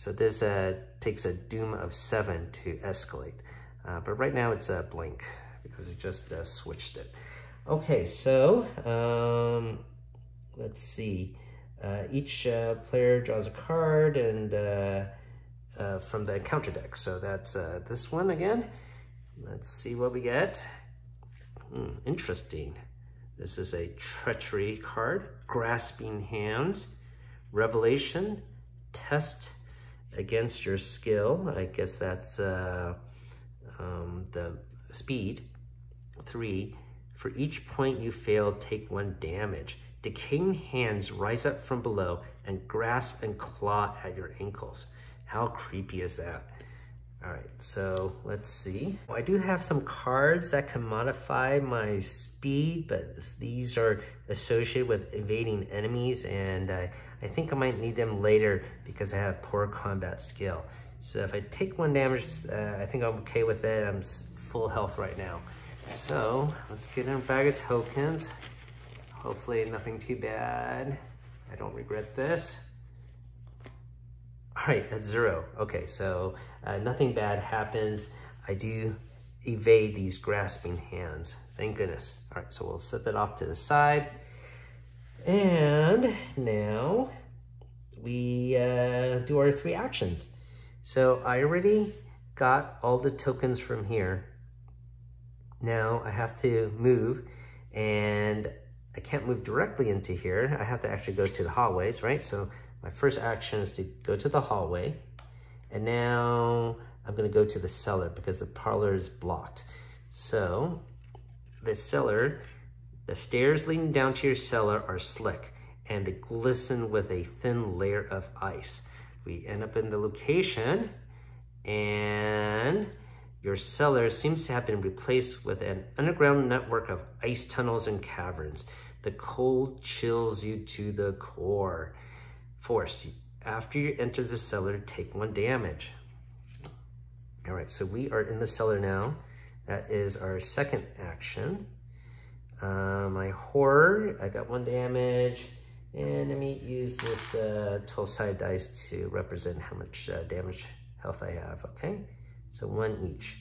So this uh, takes a doom of seven to escalate. Uh, but right now it's a blink because we just uh, switched it. Okay, so um, let's see. Uh, each uh, player draws a card and uh, from the encounter deck. So that's this one again. Let's see what we get. Hmm, interesting. This is a treachery card, grasping hands, revelation, test against your skill. I guess that's uh, um, the speed. Three, for each point you fail, take one damage. Decaying hands rise up from below and grasp and claw at your ankles. How creepy is that? All right, so let's see. Well, I do have some cards that can modify my speed, but these are associated with evading enemies, and I, I think I might need them later because I have poor combat skill. So if I take one damage, uh, I think I'm okay with it. I'm full health right now. So let's get a bag of tokens. Hopefully nothing too bad. I don't regret this. All right, at zero. Okay, so uh, nothing bad happens. I do evade these grasping hands. Thank goodness. All right, so we'll set that off to the side. And now we uh, do our three actions. So I already got all the tokens from here. Now I have to move and I can't move directly into here. I have to actually go to the hallways, right? So my first action is to go to the hallway. And now I'm gonna go to the cellar because the parlor is blocked. So the cellar, the stairs leading down to your cellar are slick and they glisten with a thin layer of ice. We end up in the location and your cellar seems to have been replaced with an underground network of ice tunnels and caverns. The cold chills you to the core force. After you enter the cellar, take one damage. All right, so we are in the cellar now. That is our second action. Uh, my horror, I got one damage. And let me use this 12-sided uh, dice to represent how much uh, damage health I have, okay? So one each.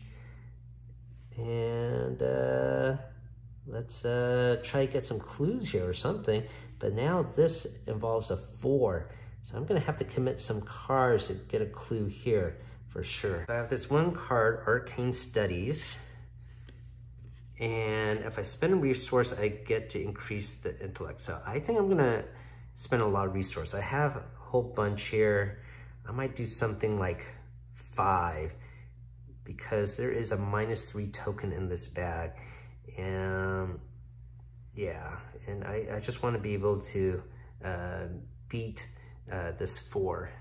And uh, let's uh, try to get some clues here or something. But now this involves a four. So I'm gonna have to commit some cards to get a clue here for sure. I have this one card, Arcane Studies. And if I spend a resource, I get to increase the intellect. So I think I'm gonna spend a lot of resource. I have a whole bunch here. I might do something like five because there is a minus three token in this bag. And yeah, and I, I just want to be able to uh, beat uh, this four.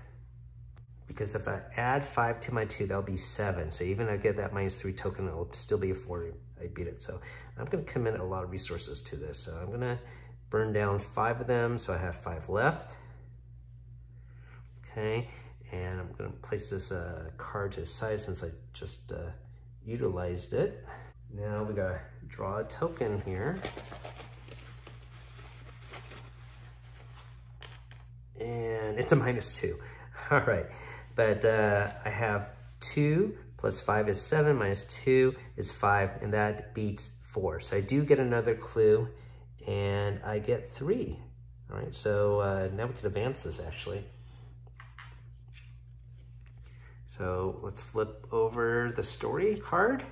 Because if I add five to my two, that'll be seven. So even if I get that minus three token, it'll still be a four. I beat it. So I'm gonna commit a lot of resources to this. So I'm gonna burn down five of them. So I have five left. Okay, and I'm gonna place this uh, card to the side since I just uh, utilized it. Now we gotta draw a token here. And it's a minus two. All right, but uh, I have two plus five is seven, minus two is five, and that beats four. So I do get another clue, and I get three. All right, so uh, now we can advance this actually. So let's flip over the story card.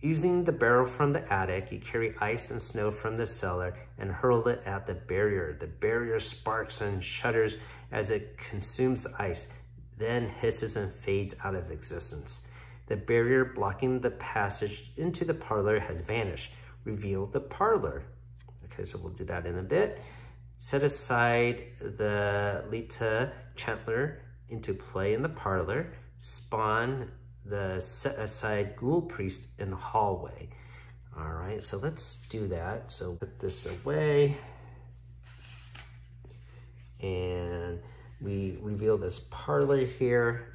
Using the barrel from the attic, you carry ice and snow from the cellar and hurl it at the barrier. The barrier sparks and shudders as it consumes the ice, then hisses and fades out of existence. The barrier blocking the passage into the parlor has vanished. Reveal the parlor. Okay, so we'll do that in a bit. Set aside the Lita Chantler into play in the parlor. Spawn the set aside ghoul priest in the hallway. All right, so let's do that. So put this away. And we reveal this parlor here.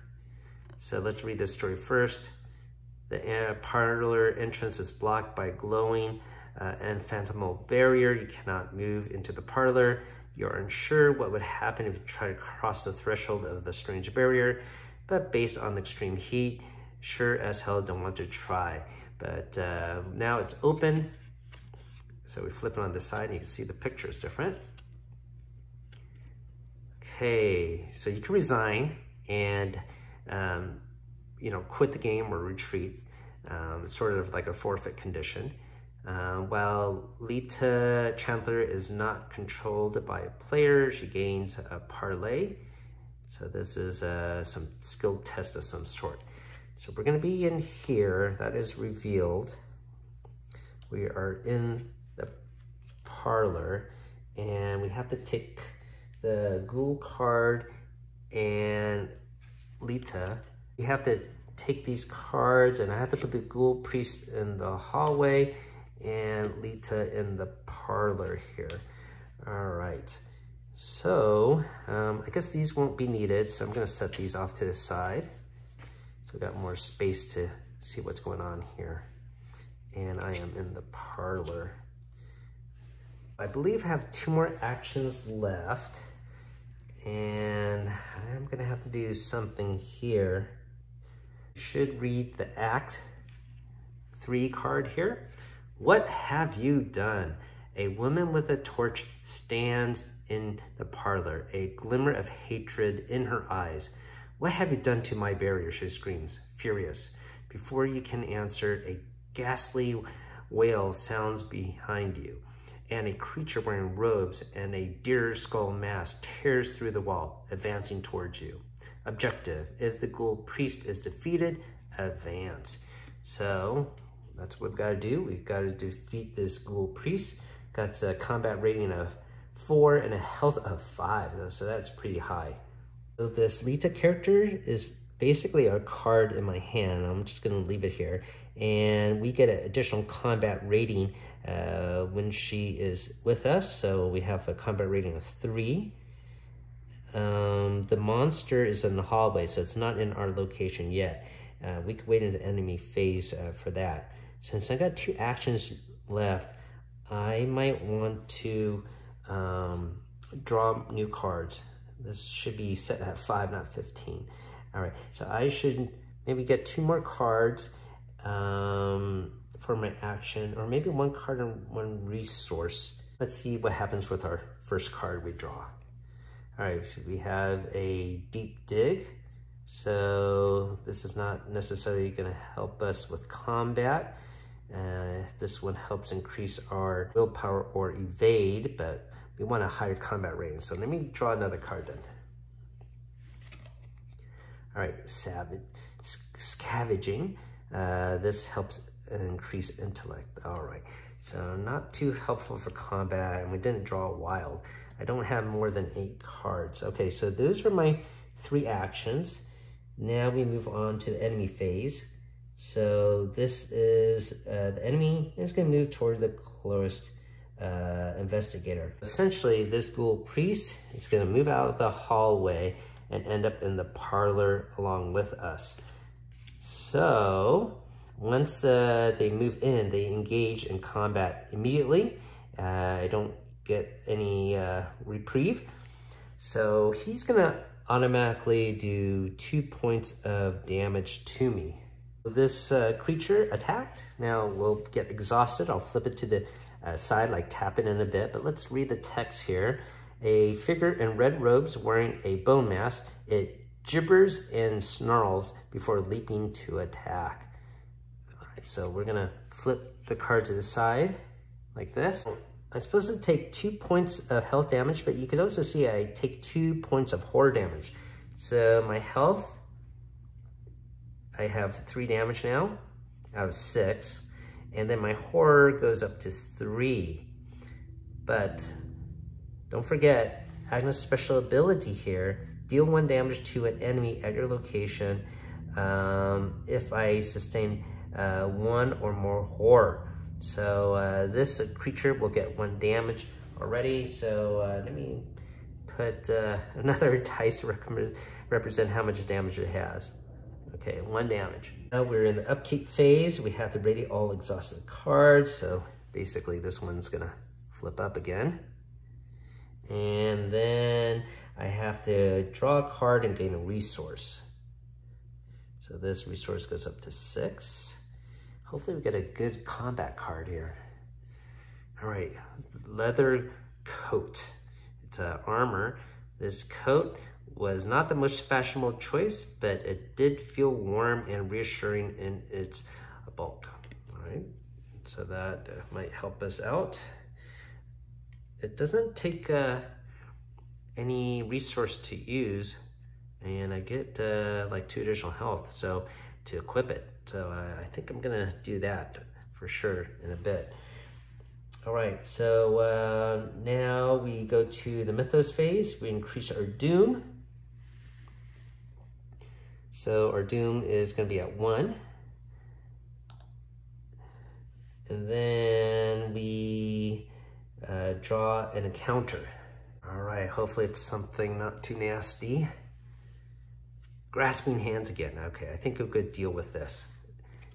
So let's read this story first. The uh, parlor entrance is blocked by glowing uh, and phantomal barrier. You cannot move into the parlor. You're unsure what would happen if you try to cross the threshold of the strange barrier, but based on the extreme heat, sure as hell don't want to try. But uh, now it's open. So we flip it on the side and you can see the picture is different. Okay, so you can resign and, um, you know, quit the game or retreat, um, sort of like a forfeit condition. Uh, while Lita Chantler is not controlled by a player, she gains a parlay. So this is uh, some skill test of some sort. So we're gonna be in here, that is revealed. We are in the parlor and we have to take the ghoul card and Lita You have to take these cards and I have to put the ghoul priest in the hallway and Lita in the parlor here. All right. So um, I guess these won't be needed. So I'm gonna set these off to the side. So we got more space to see what's going on here. And I am in the parlor. I believe I have two more actions left. And I'm gonna have to do something here. Should read the act three card here. What have you done? A woman with a torch stands in the parlor, a glimmer of hatred in her eyes. What have you done to my barrier? She screams, furious. Before you can answer, a ghastly wail sounds behind you, and a creature wearing robes and a deer skull mask tears through the wall, advancing towards you. Objective, if the ghoul priest is defeated, advance. So that's what we've got to do. We've got to defeat this ghoul priest. Got a combat rating of four and a health of five, so that's pretty high. So this Lita character is basically a card in my hand. I'm just gonna leave it here. And we get an additional combat rating uh, when she is with us. So we have a combat rating of three. Um, the monster is in the hallway, so it's not in our location yet. Uh, we could wait in the enemy phase uh, for that. Since I got two actions left, I might want to um, draw new cards. This should be set at five, not 15. All right, so I should maybe get two more cards um, for my action, or maybe one card and one resource. Let's see what happens with our first card we draw. All right, so we have a deep dig. So this is not necessarily gonna help us with combat. Uh, this one helps increase our willpower or evade, but we want a higher combat rating. So let me draw another card then. All right, savage, scavenging. Uh, this helps increase intellect. All right, so not too helpful for combat, and we didn't draw wild. I don't have more than eight cards. Okay, so those are my three actions. Now we move on to the enemy phase. So this is, uh, the enemy is gonna move toward the closest uh, investigator. Essentially, this ghoul priest is gonna move out of the hallway and end up in the parlor along with us. So, once uh, they move in, they engage in combat immediately. Uh, I don't get any uh, reprieve. So he's gonna automatically do two points of damage to me. This uh, creature attacked. Now we'll get exhausted. I'll flip it to the uh, side, like tap it in a bit, but let's read the text here. A figure in red robes wearing a bone mask. It gibbers and snarls before leaping to attack. All right, so we're gonna flip the card to the side like this. I'm supposed to take two points of health damage, but you could also see I take two points of horror damage. So my health I have three damage now out of six. And then my horror goes up to three. But don't forget, Agnes' special ability here, deal one damage to an enemy at your location um, if I sustain uh, one or more horror. So uh, this creature will get one damage already. So uh, let me put uh, another dice to represent how much damage it has. Okay, one damage. Now we're in the upkeep phase. We have to ready all exhausted cards. So basically this one's gonna flip up again. And then I have to draw a card and gain a resource. So this resource goes up to six. Hopefully we get a good combat card here. All right, leather coat. It's a armor. This coat was not the most fashionable choice, but it did feel warm and reassuring in its bulk. All right, so that uh, might help us out. It doesn't take uh, any resource to use, and I get uh, like two additional health, so to equip it. So uh, I think I'm gonna do that for sure in a bit. All right, so uh, now we go to the Mythos phase. We increase our Doom. So our doom is gonna be at one. And then we uh, draw an encounter. All right, hopefully it's something not too nasty. Grasping hands again. Okay, I think a good deal with this.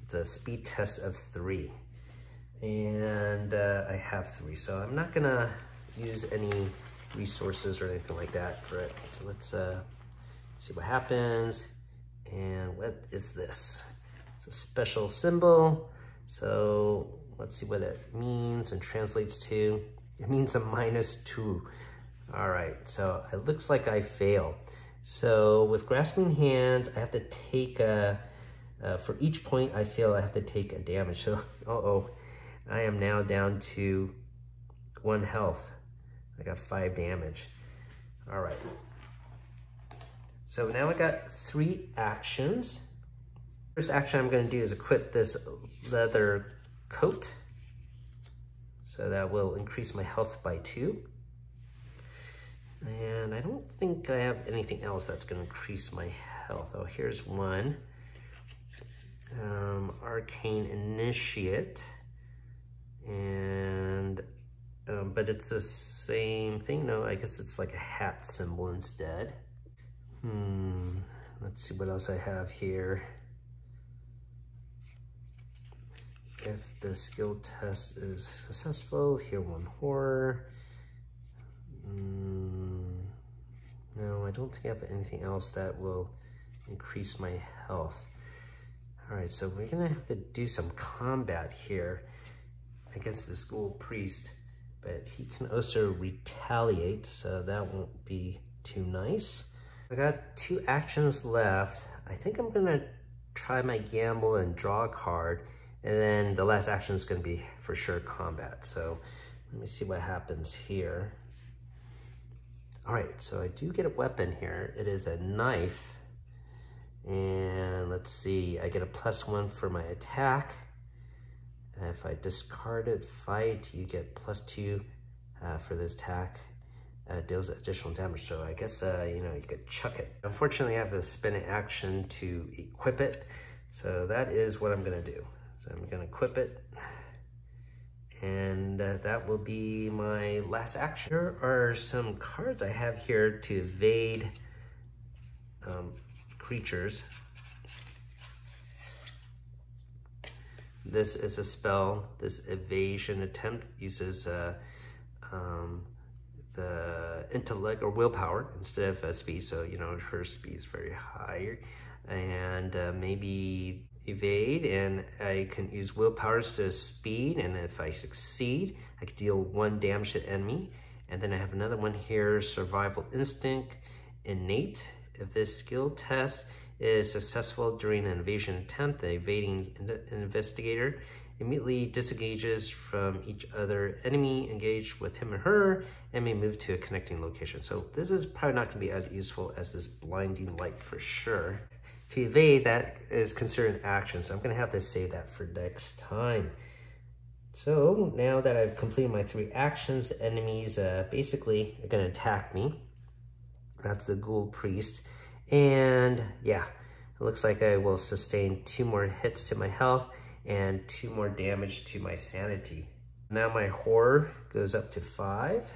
It's a speed test of three. And uh, I have three, so I'm not gonna use any resources or anything like that for it. So let's uh, see what happens. And what is this? It's a special symbol. So let's see what it means and translates to. It means a minus two. All right, so it looks like I fail. So with grasping hands, I have to take a, uh, for each point I fail, I have to take a damage. So, uh-oh, I am now down to one health. I got five damage. All right. So now I got three actions. First action I'm gonna do is equip this leather coat. So that will increase my health by two. And I don't think I have anything else that's gonna increase my health. Oh, here's one. Um, Arcane Initiate. And, um, but it's the same thing. No, I guess it's like a hat symbol instead. Hmm, let's see what else I have here. If the skill test is successful, hear one horror. Mm, no, I don't think I have anything else that will increase my health. All right, so we're gonna have to do some combat here against this ghoul priest, but he can also retaliate, so that won't be too nice. I got two actions left. I think I'm gonna try my gamble and draw a card, and then the last action is gonna be for sure combat. So let me see what happens here. All right, so I do get a weapon here. It is a knife. And let's see, I get a plus one for my attack. And if I discard it, fight, you get plus two uh, for this attack. Uh, deals additional damage, so I guess, uh, you know, you could chuck it. Unfortunately, I have to spend an action to equip it, so that is what I'm gonna do. So I'm gonna equip it, and uh, that will be my last action. There are some cards I have here to evade um, creatures. This is a spell. This evasion attempt uses uh, um, the intellect or willpower instead of uh, speed. So, you know, her speed is very high. And uh, maybe evade and I can use willpowers to speed and if I succeed I can deal one damage to enemy. And then I have another one here survival instinct. Innate if this skill test is successful during an evasion attempt the evading investigator immediately disengages from each other. Enemy engaged with him or her and may move to a connecting location. So this is probably not going to be as useful as this blinding light for sure to evade, that is considered an action. So I'm gonna have to save that for next time. So now that I've completed my three actions, enemies uh, basically are gonna attack me. That's the ghoul priest. And yeah, it looks like I will sustain two more hits to my health and two more damage to my sanity. Now my horror goes up to five.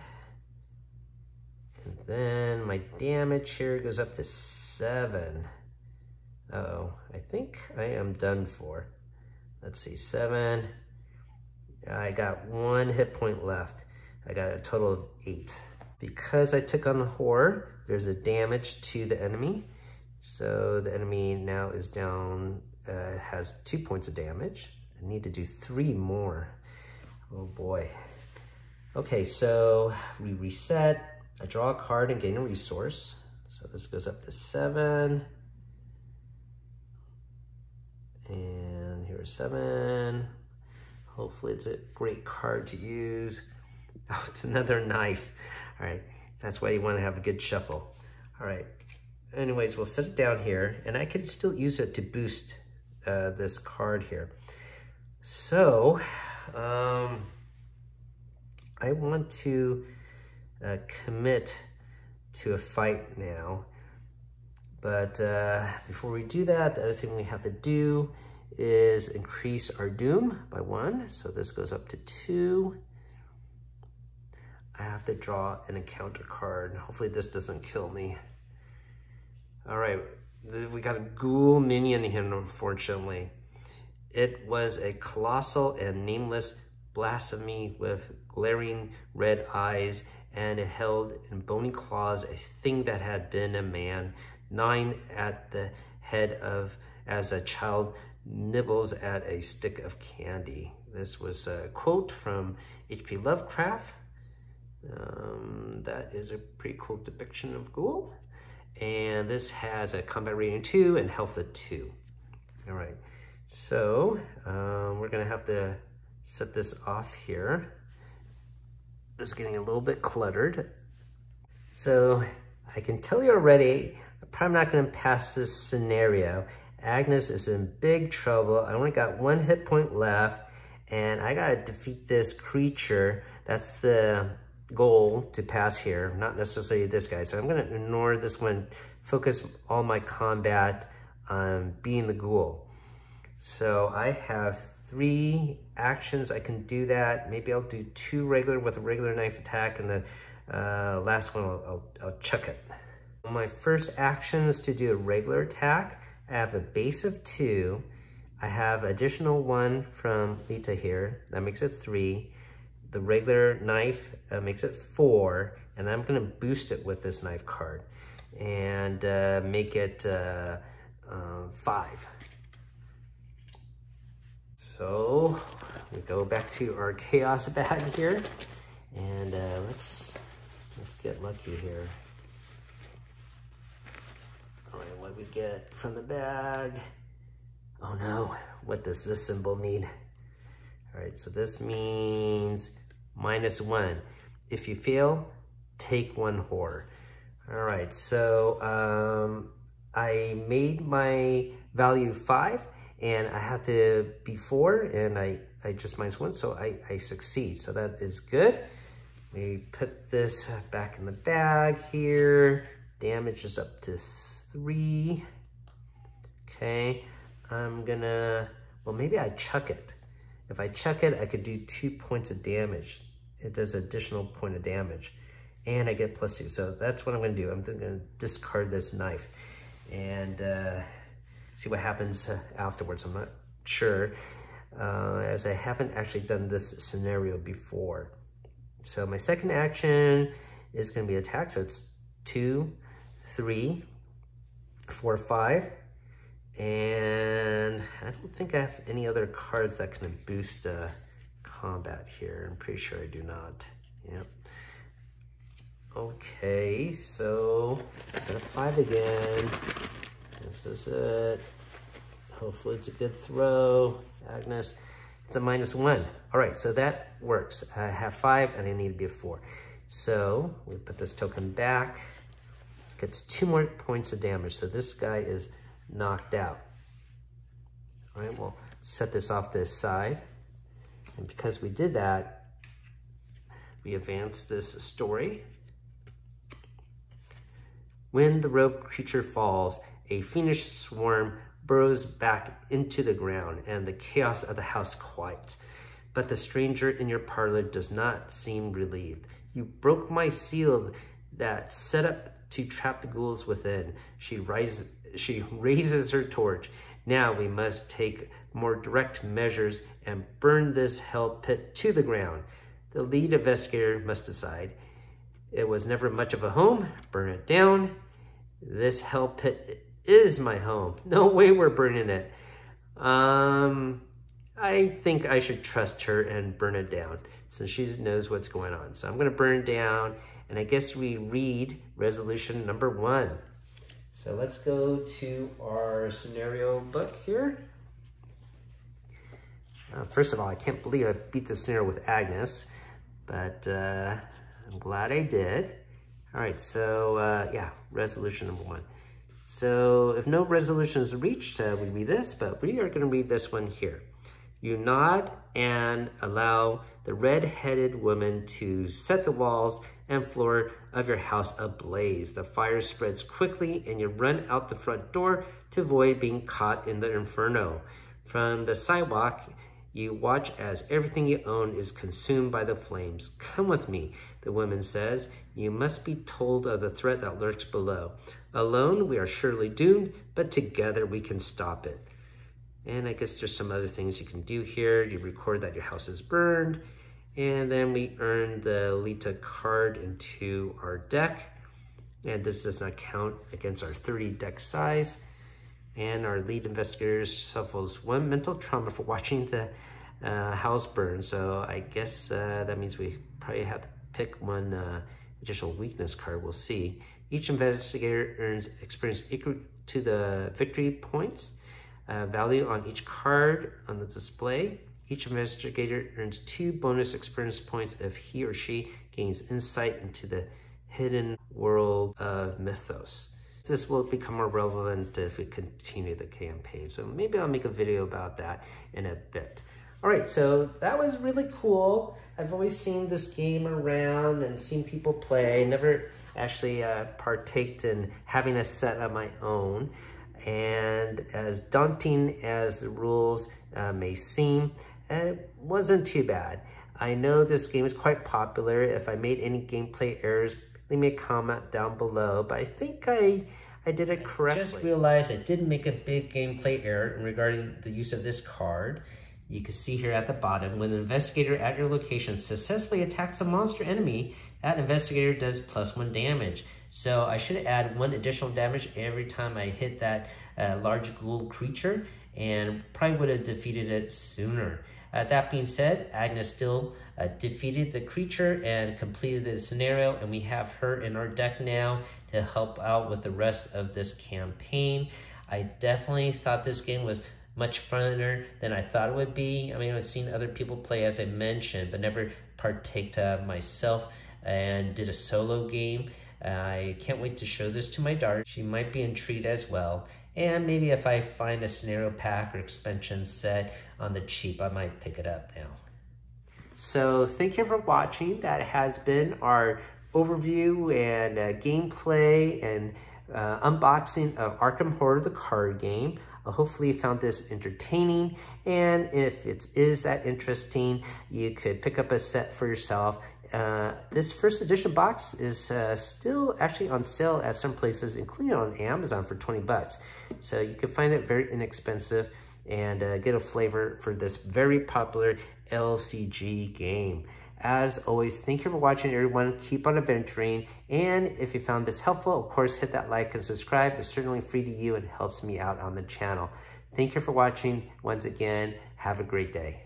And then my damage here goes up to seven. Uh oh I think I am done for. Let's see, seven. I got one hit point left. I got a total of eight. Because I took on the horror, there's a damage to the enemy. So the enemy now is down, uh, has two points of damage. I need to do three more. Oh boy. Okay, so we reset. I draw a card and gain a resource. So this goes up to seven. And here's seven. Hopefully it's a great card to use. Oh, it's another knife. All right, that's why you wanna have a good shuffle. All right, anyways, we'll set it down here and I can still use it to boost uh, this card here. So, um, I want to uh, commit to a fight now But uh, before we do that, the other thing we have to do is increase our doom by one. So this goes up to two. I have to draw an encounter card. Hopefully this doesn't kill me. All right, we got a ghoul minion here, unfortunately. It was a colossal and nameless blasphemy with glaring red eyes, and it held in bony claws a thing that had been a man, gnawing at the head of as a child nibbles at a stick of candy. This was a quote from H.P. Lovecraft. Um, that is a pretty cool depiction of Ghoul. And this has a combat rating 2 and health of 2. All right, so um, we're gonna have to set this off here. This is getting a little bit cluttered. So I can tell you already, probably not gonna pass this scenario. Agnes is in big trouble. I only got one hit point left and I gotta defeat this creature. That's the goal to pass here, not necessarily this guy. So I'm gonna ignore this one, focus all my combat on being the ghoul. So I have three actions. I can do that. Maybe I'll do two regular with a regular knife attack and the uh, last one, I'll, I'll, I'll chuck it. My first action is to do a regular attack. I have a base of two. I have additional one from Lita here. That makes it three. The regular knife uh, makes it four, and I'm gonna boost it with this knife card and uh, make it uh, uh five. So we go back to our chaos bag here, and uh, let's let's get lucky here. What we get from the bag? Oh no, what does this symbol mean? All right, so this means minus one. If you fail, take one horror. All right, so um, I made my value five and I have to be four and I, I just minus one, so I, I succeed. So that is good. We put this back in the bag here. Damage is up to three. Okay, I'm gonna, well, maybe I chuck it. If I chuck it, I could do two points of damage. It does additional point of damage. And I get plus two. So that's what I'm gonna do. I'm gonna discard this knife and uh, see what happens uh, afterwards. I'm not sure, uh, as I haven't actually done this scenario before. So my second action is gonna be attack. So it's two, three, four, five. And I don't think I have any other cards that can boost uh, combat here. I'm pretty sure I do not. Yep. Okay, so got a five again. This is it. Hopefully it's a good throw. Agnes, it's a minus one. All right, so that works. I have five and I need to be a four. So we put this token back. Gets two more points of damage. So this guy is knocked out. All right, we'll set this off this side. And because we did that, we advance this story. When the rogue creature falls, a fiendish swarm burrows back into the ground and the chaos of the house quiets. But the stranger in your parlor does not seem relieved. You broke my seal that set up to trap the ghouls within. She rises, she raises her torch. Now we must take more direct measures and burn this hell pit to the ground. The lead investigator must decide. It was never much of a home. Burn it down. This hell pit is my home. No way we're burning it. Um, I think I should trust her and burn it down since she knows what's going on. So I'm going to burn it down and I guess we read resolution number one. So let's go to our scenario book here. Uh, first of all, I can't believe I beat the scenario with Agnes, but uh, I'm glad I did. All right, so uh, yeah, resolution number one. So if no resolution is reached, uh, we read this, but we are gonna read this one here. You nod and allow the red-headed woman to set the walls and floor of your house ablaze. The fire spreads quickly and you run out the front door to avoid being caught in the inferno. From the sidewalk, you watch as everything you own is consumed by the flames. Come with me, the woman says. You must be told of the threat that lurks below. Alone, we are surely doomed, but together we can stop it. And I guess there's some other things you can do here. You record that your house is burned, and then we earn the Lita card into our deck. And this does not count against our 30 deck size. And our lead investigator suffers one mental trauma for watching the uh, house burn. So I guess uh, that means we probably have to pick one uh, additional weakness card. We'll see. Each investigator earns experience equal to the victory points uh, value on each card on the display. Each investigator earns two bonus experience points if he or she gains insight into the hidden world of Mythos. This will become more relevant if we continue the campaign. So maybe I'll make a video about that in a bit. All right, so that was really cool. I've always seen this game around and seen people play. Never actually uh, partaked in having a set of my own. And as daunting as the rules uh, may seem, it wasn't too bad. I know this game is quite popular. If I made any gameplay errors, leave me a comment down below, but I think I I did it correctly. I just realized I did make a big gameplay error regarding the use of this card. You can see here at the bottom, when the investigator at your location successfully attacks a monster enemy, that investigator does plus one damage. So I should add one additional damage every time I hit that uh, large ghoul creature and probably would have defeated it sooner. Uh, that being said, Agnes still uh, defeated the creature and completed the scenario, and we have her in our deck now to help out with the rest of this campaign. I definitely thought this game was much funner than I thought it would be. I mean, I've seen other people play, as I mentioned, but never partaked uh, myself and did a solo game. I can't wait to show this to my daughter. She might be intrigued as well. And maybe if I find a scenario pack or expansion set on the cheap, I might pick it up now. So thank you for watching. That has been our overview and uh, gameplay and uh, unboxing of Arkham Horror, the card game. Uh, hopefully you found this entertaining. And if it is that interesting, you could pick up a set for yourself. Uh, this first edition box is uh, still actually on sale at some places, including on Amazon for 20 bucks. So you can find it very inexpensive and uh, get a flavor for this very popular LCG game. As always, thank you for watching, everyone. Keep on adventuring. And if you found this helpful, of course, hit that like and subscribe. It's certainly free to you and helps me out on the channel. Thank you for watching. Once again, have a great day.